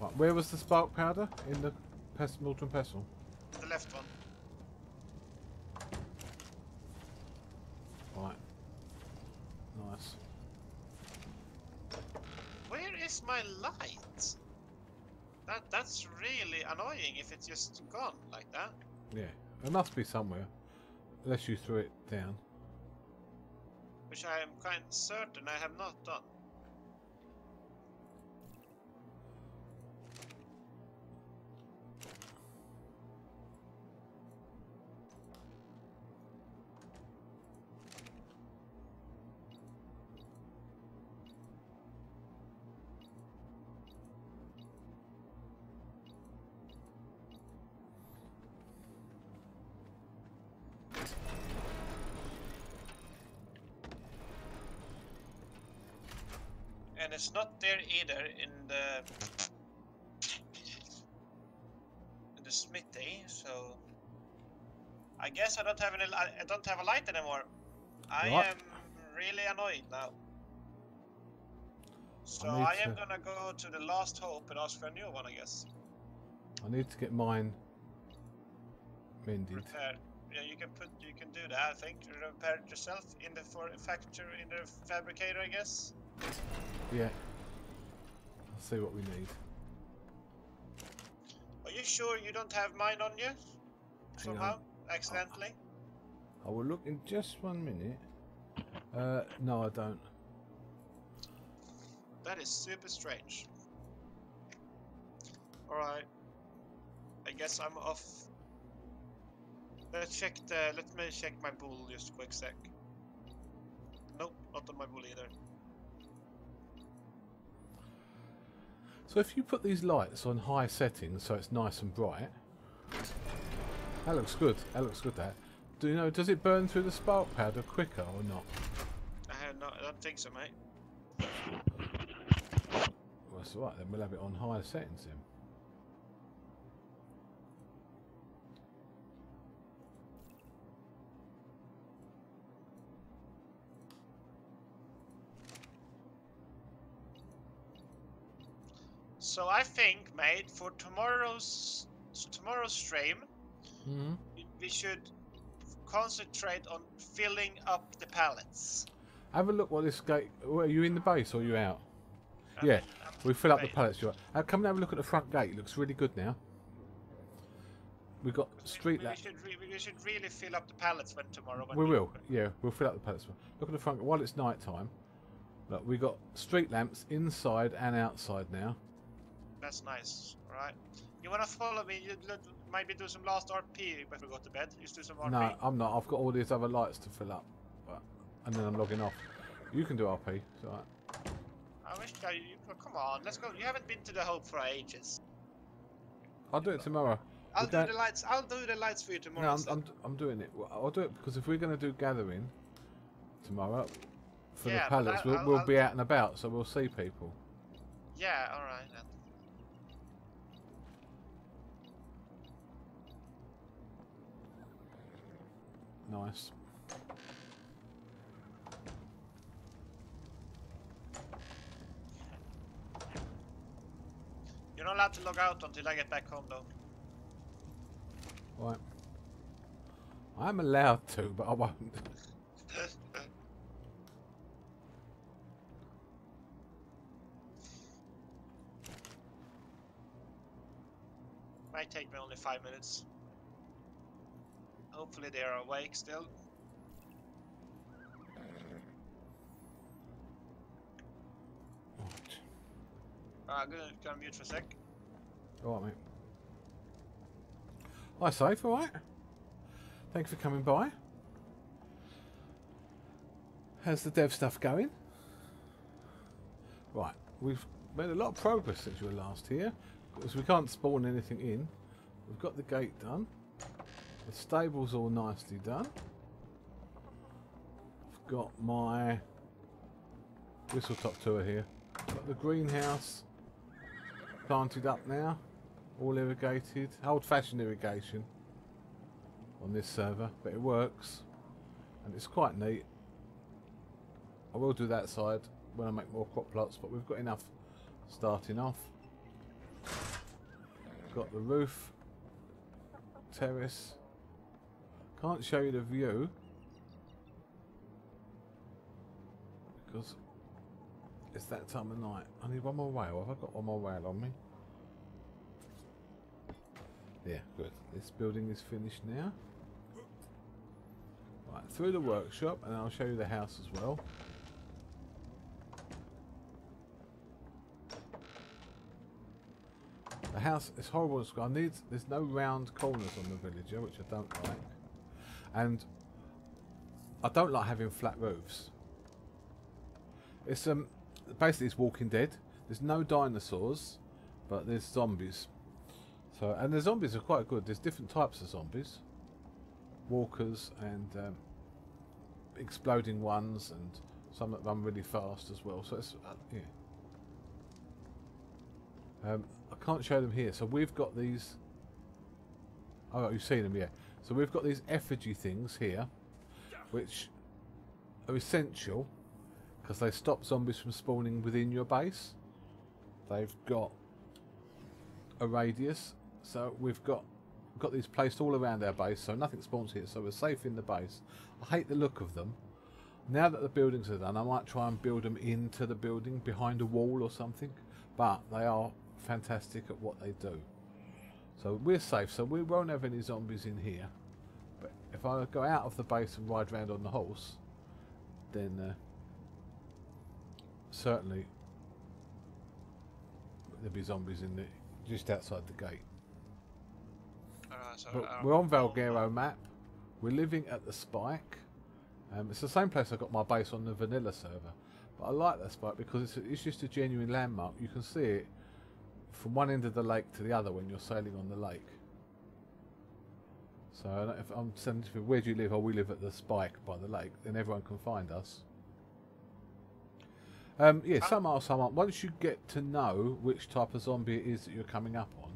Right, where was the spark powder? In the pest, Molten Pestle? The left one. Right. Nice. Where is my light? That that's really annoying if it's just gone like that. Yeah, it must be somewhere. Unless you threw it down. Which I am kind certain I have not done. And it's not there either in the in the smithy, so I guess I don't have any. I don't have a light anymore. I What? am really annoyed now. So need I, am to- gonna go to the last hope and ask for a new one, I guess. I need to get mine mended. Yeah, you can put. You can do that. I think repair it yourself in the for factory in the fabricator, I guess. Yeah. I'll see what we need. Are you sure you don't have mine on you? on. Somehow, accidentally. I will look in just one minute. Uh, no, I don't. That is super strange. Alright. I guess I'm off. Let's check the. Let me check my bull just a quick sec. Nope, not on my bull either. So if you put these lights on high settings so it's nice and bright, that looks good. That looks good. That. Do you know? Does it burn through the spark powder quicker or not? I have no. I don't think so, mate. Well, that's all right. Then we'll have it on higher settings then. So I think, mate, for tomorrow's tomorrow's stream, Mm-hmm. we- we should concentrate on filling up the pallets. Have a look what this gate. Are you in the base or are you out? I'm Yeah, I'm We fill up the pallets. You're. Uh, come and have a look at the front gate. It looks really good now. We've got We- street we, lamp. should re- we should really fill up the pallets when tomorrow. When We will. Yeah, we'll fill up the pallets. Look at the front. While it's night time, look, we got street lamps inside and outside now. That's nice. All right. You wanna follow me? You maybe do some last RP before we go to bed. Just do some RP. No, I'm not. I've got all these other lights to fill up, but and then I'm logging off. You can do RP. It's alright. I wish I. You, oh, come on, let's go. You haven't been to the Hope for ages. I'll do it tomorrow. I'll do the lights. I'll do the lights for you tomorrow. No, I'm. I'm, I'm doing it. I'll do it because if we're going to do gathering tomorrow for Yeah, the pallets, we'll, I'll- we'll I'll be out and about, so we'll see people. Yeah. All right. Then. Nice. You're not allowed to log out until I get back home, though. Right. I'm allowed to, but I won't. Might take me only five minutes. Hopefully they are awake still. Right. I'm ah, gonna, gonna mute for a sec. All right, mate. Hi, safe. All right. Thanks for coming by. How's the dev stuff going? Right, we've made a lot of progress since you were last here, because we can't spawn anything in. We've got the gate done. The stable's all nicely done. I've got my whistle top tour here. Got the greenhouse planted up now, all irrigated, old-fashioned irrigation on this server, but it works, and it's quite neat. I will do that side when I make more crop plots, but we've got enough starting off. Got the roof, terrace. Can't show you the view because it's that time of night. I need one more rail. Have I got one more rail on me? Yeah, good. This building is finished now. Right, through the workshop, and I'll show you the house as well. The house is horrible. I need, there's no round corners on the villager, which I don't like. And I don't like having flat roofs. It's um basically it's Walking Dead. There's no dinosaurs, but there's zombies. So and the zombies are quite good. There's different types of zombies, walkers and um, exploding ones, and some that run really fast as well. So it's uh, yeah. Um, I can't show them here. So we've got these. Oh, you've seen them, yeah. So we've got these effigy things here, which are essential because they stop zombies from spawning within your base. They've got a radius, so we've got got these placed all around our base, so nothing spawns here, so we're safe in the base. I hate the look of them. Now that the buildings are done, I might try and build them into the building behind a wall or something, but they are fantastic at what they do. So we're safe, so we won't have any zombies in here. But if I go out of the base and ride around on the horse, then uh, certainly there'll be zombies in the just outside the gate. So, But uh, we're on Valguero map. We're living at the Spike. Um, it's the same place I got my base on the vanilla server. But I like that Spike because it's, it's just a genuine landmark. You can see it from one end of the lake to the other when you're sailing on the lake. So if I'm saying, to you, where do you live? Oh, we live at the Spike by the lake. Then everyone can find us. Um, yeah, some are, some aren't. Once you get to know which type of zombie it is that you're coming up on,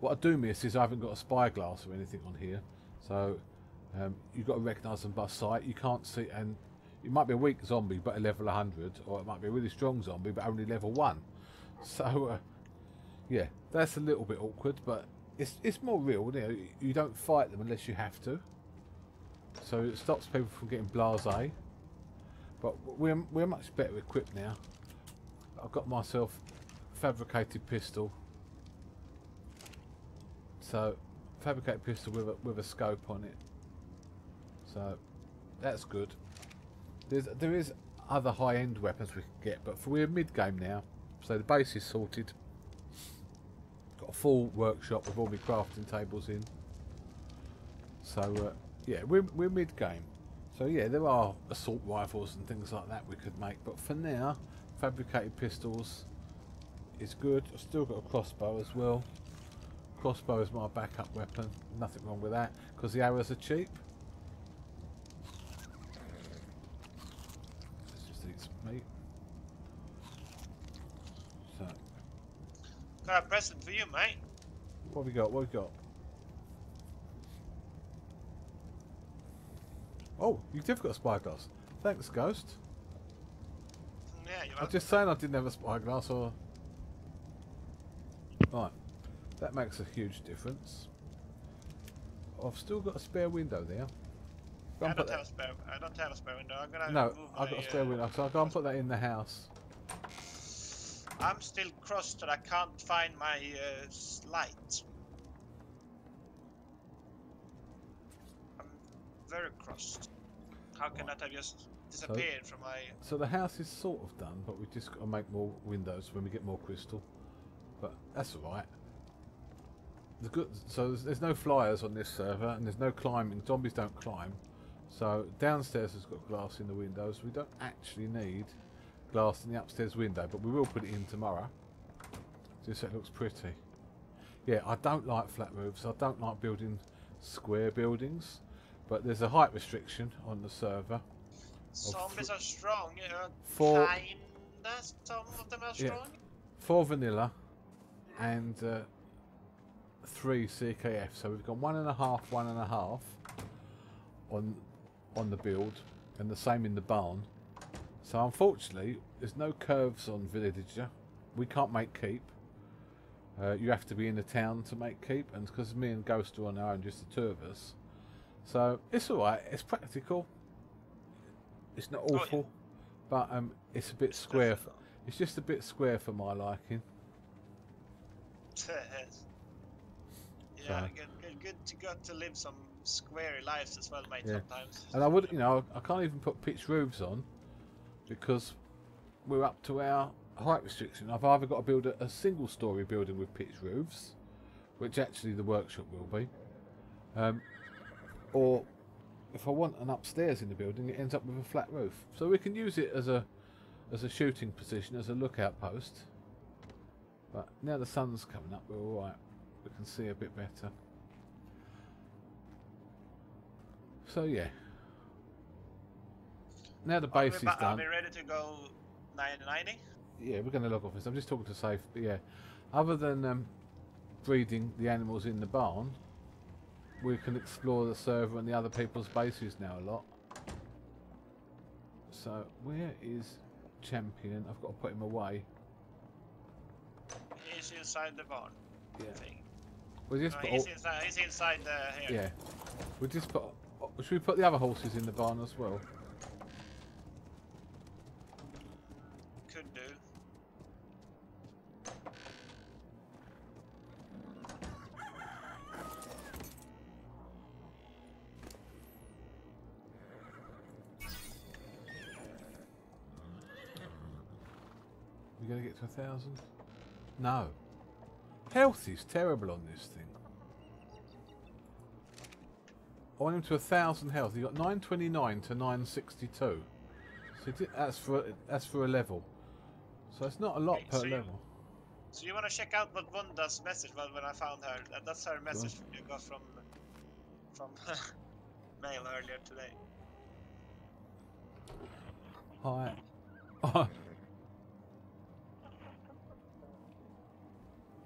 what I do miss is I haven't got a spyglass or anything on here. So um, you've got to recognise them by sight. You can't see, and it might be a weak zombie but a level 100, or it might be a really strong zombie but only level 1. So, uh, yeah, that's a little bit awkward, but it's it's more real. You, know, you don't fight them unless you have to. So it stops people from getting blasé. But we're, we're much better equipped now. I've got myself fabricated pistol. So, fabricated pistol with a, with a scope on it. So, that's good. There's, there is other high-end weapons we can get, but for, we're mid-game now. So the base is sorted. Got a full workshop with all my crafting tables in. So, uh, yeah, we're, we're mid-game. So yeah, there are assault rifles and things like that we could make, but for now, fabricated pistols is good. I've still got a crossbow as well. Crossbow is my backup weapon. Nothing wrong with that, because the arrows are cheap. Let's just eat some meat. So, present for you, mate. what have we got? What have we got? Oh, you've got a spyglass. Thanks, Ghost. Yeah, you I'm just saying I didn't have a spyglass or... Right. That makes a huge difference. I've still got a spare window there. I don't have a spare. I don't have a spare window. I'm gonna. No, I've got a spare uh, window, so I'll go and put that in the house. I'm still crossed that I can't find my uh, light. I'm very crossed. How can that have just disappeared from my? So the house is sort of done, but we've just got to make more windows when we get more crystal. But that's alright. The good, so there's, there's no flyers on this server, and there's no climbing. Zombies don't climb. So downstairs has got glass in the windows. We don't actually need glass in the upstairs window, but we will put it in tomorrow. Just so it looks pretty. Yeah, I don't like flat roofs. I don't like building square buildings. But there's a height restriction on the server. Zombies are strong. Yeah, For- kinda. Some of them are Yeah. strong. For vanilla, and uh, three CKF. So we've got one and a half, one and a half on on the build, and the same in the barn. So unfortunately, there's no curves on Villager. We can't make keep. Uh, you have to be in the town to make keep, and because me and Ghost are on our own, just the two of us. So it's alright. It's practical. It's not yeah. awful, but um, it's a bit square. f it's just a bit square for my liking. yeah, So- good, good, good to got to live some square lives as well, mate. Yeah. Sometimes. And I would, you know, I can't even put pitch roofs on because we're up to our height restriction. I've either got to build a, a single story building with pitch roofs, which actually the workshop will be, um, or if I want an upstairs in the building, it ends up with a flat roof. So we can use it as a as a shooting position, as a lookout post. But now the sun's coming up, we're all right. We can see a bit better. So yeah. Now the base is ba- Are done. we ready to go 990? Yeah, we're going to log off this. I'm just talking to Safe, but yeah. Other than um, breeding the animals in the barn, we can explore the server and the other people's bases now a lot. So where is Champion? I've got to put him away. He's inside the barn. Yeah. We just No, put he's inside. He's inside the here. yeah. We just put. Should we put the other horses in the barn as well? A thousand? No. Health is terrible on this thing. I want him to a thousand health. He got 929 to 962. So that's for that's for a level. So it's not a lot Wait, per so you- level. So you want to check out what Wunda's message was when I found her? That's her message you got from from mail earlier today. Hi.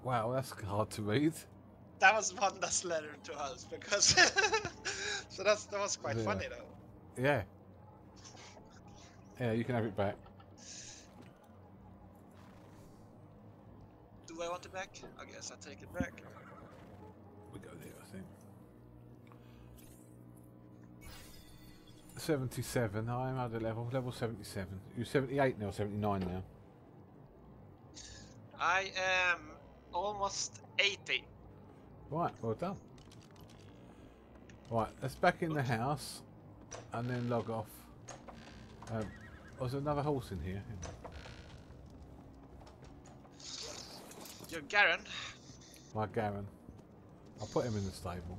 wow, that's hard to read. That was Wunda's letter to us because so that's that was quite Yeah. funny though. Yeah. Yeah, you can have it back. Do I want it back? I guess I take it back. We go there, I think. 77. I'm at the level. Level 77. You're 78 now, 79 now. I am almost 80. Right, well done. Right, let's back in the house and then log off. Um, was there another horse in here? You're Garen. My Garen. I'll put him in the stable.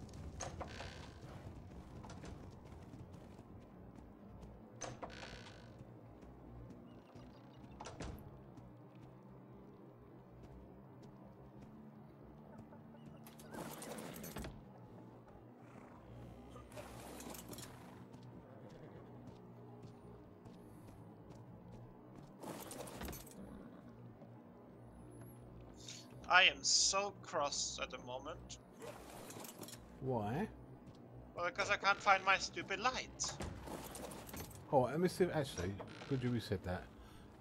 Am so cross at the moment. Why? Well, because I can't find my stupid light. Oh, let me see. Actually, good you said that.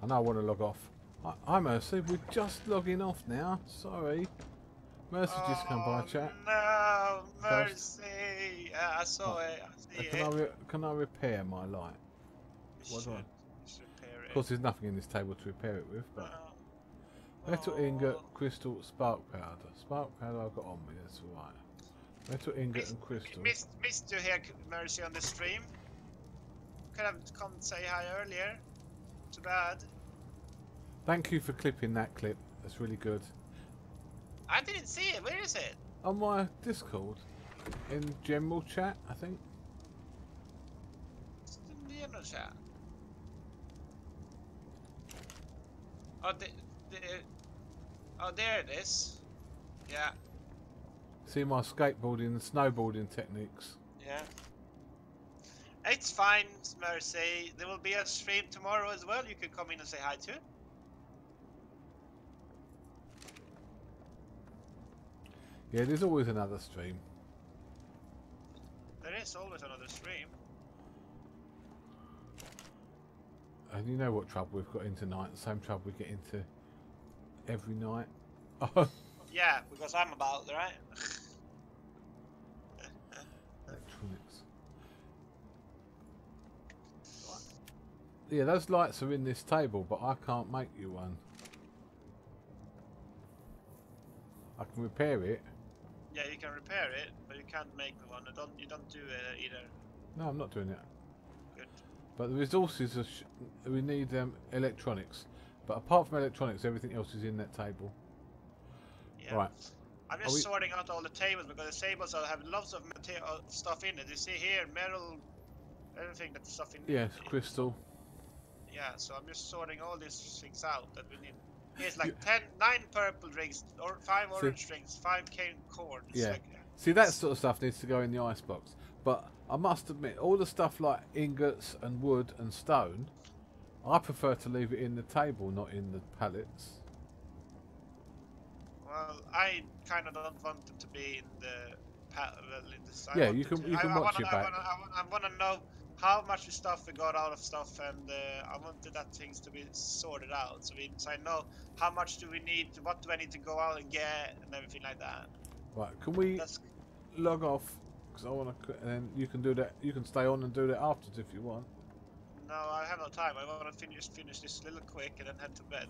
I know I want to log off. I, I'm Mercy. We're just logging off now. Sorry. Mercy just come by, Oh, chat. No, mercy. Yeah, I saw Oh, it. I Uh, Can I, it. re- can I repair my light? You what do I- should- you Of course, there's nothing in this table to repair it with, but... Oh. Metal ingot, crystal, spark powder. Spark powder I've got on me, that's alright. Metal ingot and crystal. Missed, missed you here, Mercy, on the stream. Could have come say hi earlier. Too bad. Thank you for clipping that clip. That's really good. I didn't see it. Where is it? On my Discord, in general chat, I think. It's in general chat. Oh, the, oh, there it is. Yeah, See my skateboarding and snowboarding techniques. yeah. It's fine, Mercy. There will be a stream tomorrow as well. You can come in and say hi to. Yeah, there's always another stream. There is always another stream. And you know what trouble we've got into tonight? The same trouble we get into every night. Oh, Yeah, because I'm about, right? electronics. Yeah, those lights are in this table, but I can't make you one. I can repair it. yeah, you can repair it, but you can't make one. You don't. You don't do it either. No, I'm not doing it. Good. But the resources are. Sh- we need um, electronics. But apart from electronics, everything else is in that table. Yeah. Right. I'm just we- sorting out all the tables because the tables have lots of material uh, stuff in it. You see here, metal, everything that's stuff in. Yes, crystal. Yeah, so I'm just sorting all these things out that we need. Here's like 10, 9 purple rings, or 5 See- orange rings, 5 cane cords. Yeah. Like, See, that sort of stuff needs to go in the icebox. But I must admit, all the stuff like ingots and wood and stone, I prefer to leave it in the table, not in the pallets. well, I kind of don't want it to be in the. Pa- well, in the I Yeah, you can- to- you I- can I watch wanna, it back. I I wanna know how much stuff we got out of stuff, and uh, I wanted that things to be sorted out, so, we, so I know how much do we need, what do I need to go out and get, and everything like that. Right, can we That's log off? Because I want to, and then you can do that. You can stay on and do that afterwards if you want. No, I have no time. I want to finish finish this little quick and then head to bed.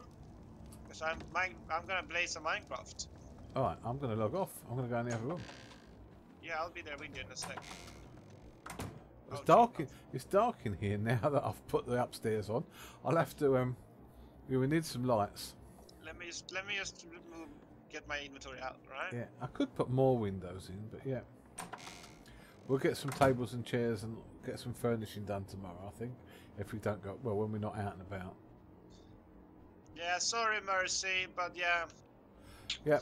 Because I'm mine, I'm gonna play some Minecraft. All right, I'm going to log off. I'm going to go in the other room. Yeah, I'll be there with you in a sec. It's Oh, dark. In, it's dark in here now that I've put the upstairs on. I'll have to. Um, we need some lights. Let me just let me just remove, get my inventory out, right? Yeah, I could put more windows in, but yeah. We'll get some tables and chairs and get some furnishing done tomorrow, I think. If we don't go, well, when we're not out and about. Yeah, sorry, Mercy, but yeah, Yeah,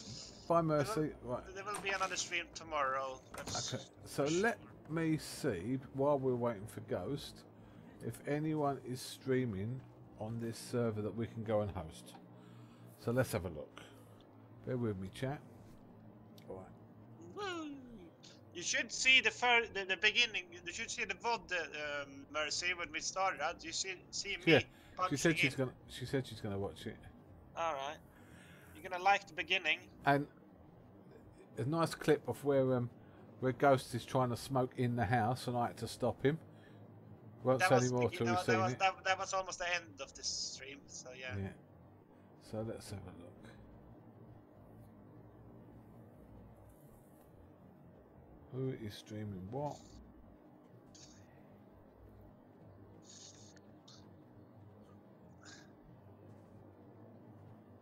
bye, Mercy. Right, there will be another stream tomorrow. That's okay. So let me see, while we're waiting for Ghost, if anyone is streaming on this server that we can go and host. So let's have a look. Bear with me, chat. Alright. Woo! You should see the fir- the, the beginning. You should see the VOD, uh, um, Mercy, when we started. Huh? You see see me Yeah, She said she's in. gonna. She said she's gonna watch it. All right. You're gonna like the beginning. And a nice clip of where um where Ghost is trying to smoke in the house, and I had to stop him. Won't That say was, any more till we've that, seen that was it. that, that was almost the end of this stream. So yeah. Yeah. So let's have a look. Who is streaming what?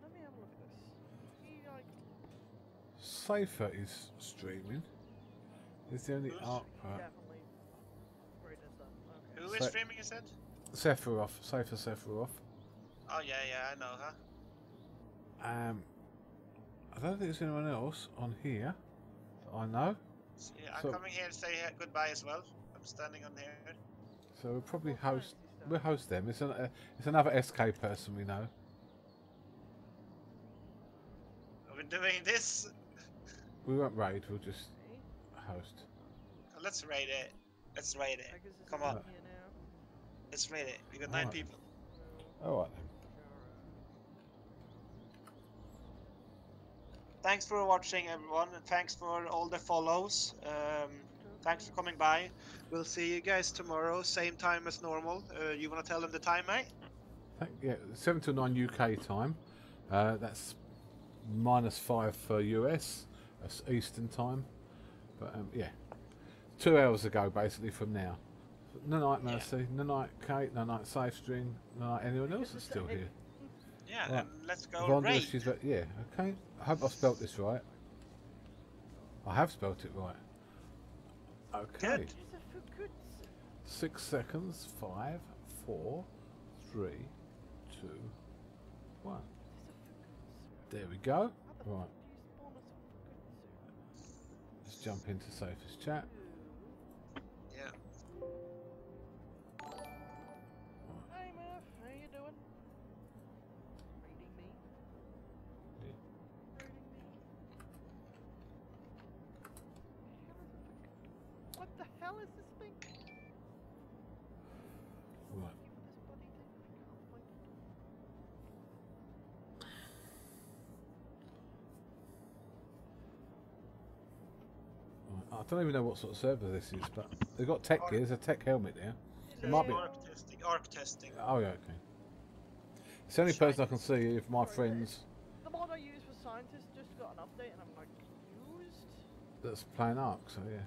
Let me have a look at this. Like, Safer is streaming. Is the only Who's art part. definitely write this up. Okay. Who is So- streaming? You said? Sephiroth, Safer Sephiroth. Oh yeah, yeah, I know, huh? Um, I don't think there's anyone else on here that I know. So, yeah, I'm So- coming here to say goodbye as well. I'm standing on here. So we'll probably What host. fancy. We'll host them. It's an, uh, it's another SK person we know. Are we doing this? We won't raid. We'll just host. Let's raid it. Let's raid it. Come on. Let's raid it. We got nine Alright. people. So, All right Thanks for watching, everyone. and Thanks for all the follows. Um, thanks for coming by. We'll see you guys tomorrow, same time as normal. Uh, you want to tell them the time, mate? Thank, yeah, seven to nine UK time. Uh, that's minus five for US. That's Eastern time. But um, yeah, two hours ago basically from now. No night Yeah. Mercy, no night Kate, no night Safe String, no night anyone else that's still here. Yeah, Right. then let's go Vonda, she's re- yeah, okay. I hope I spelt this right. I have spelt it right. Okay. Good. These are for good. Six seconds. Five, four, three, two, one. There we go. Right. Let's jump into safest chat. Don't even know what sort of server this is, but they've got tech gear. There's a tech helmet there. It might be. Ark testing. Ark testing. Oh yeah, okay. It's the only person I can see if my friends The mod I use for scientists just got an update and I'm like, used? that's playing Ark. So yeah.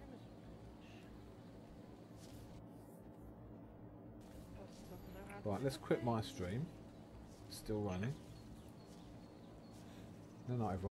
Chemistry page. Person doesn't know how to Right, let's quit my stream. Still running. No, not everyone.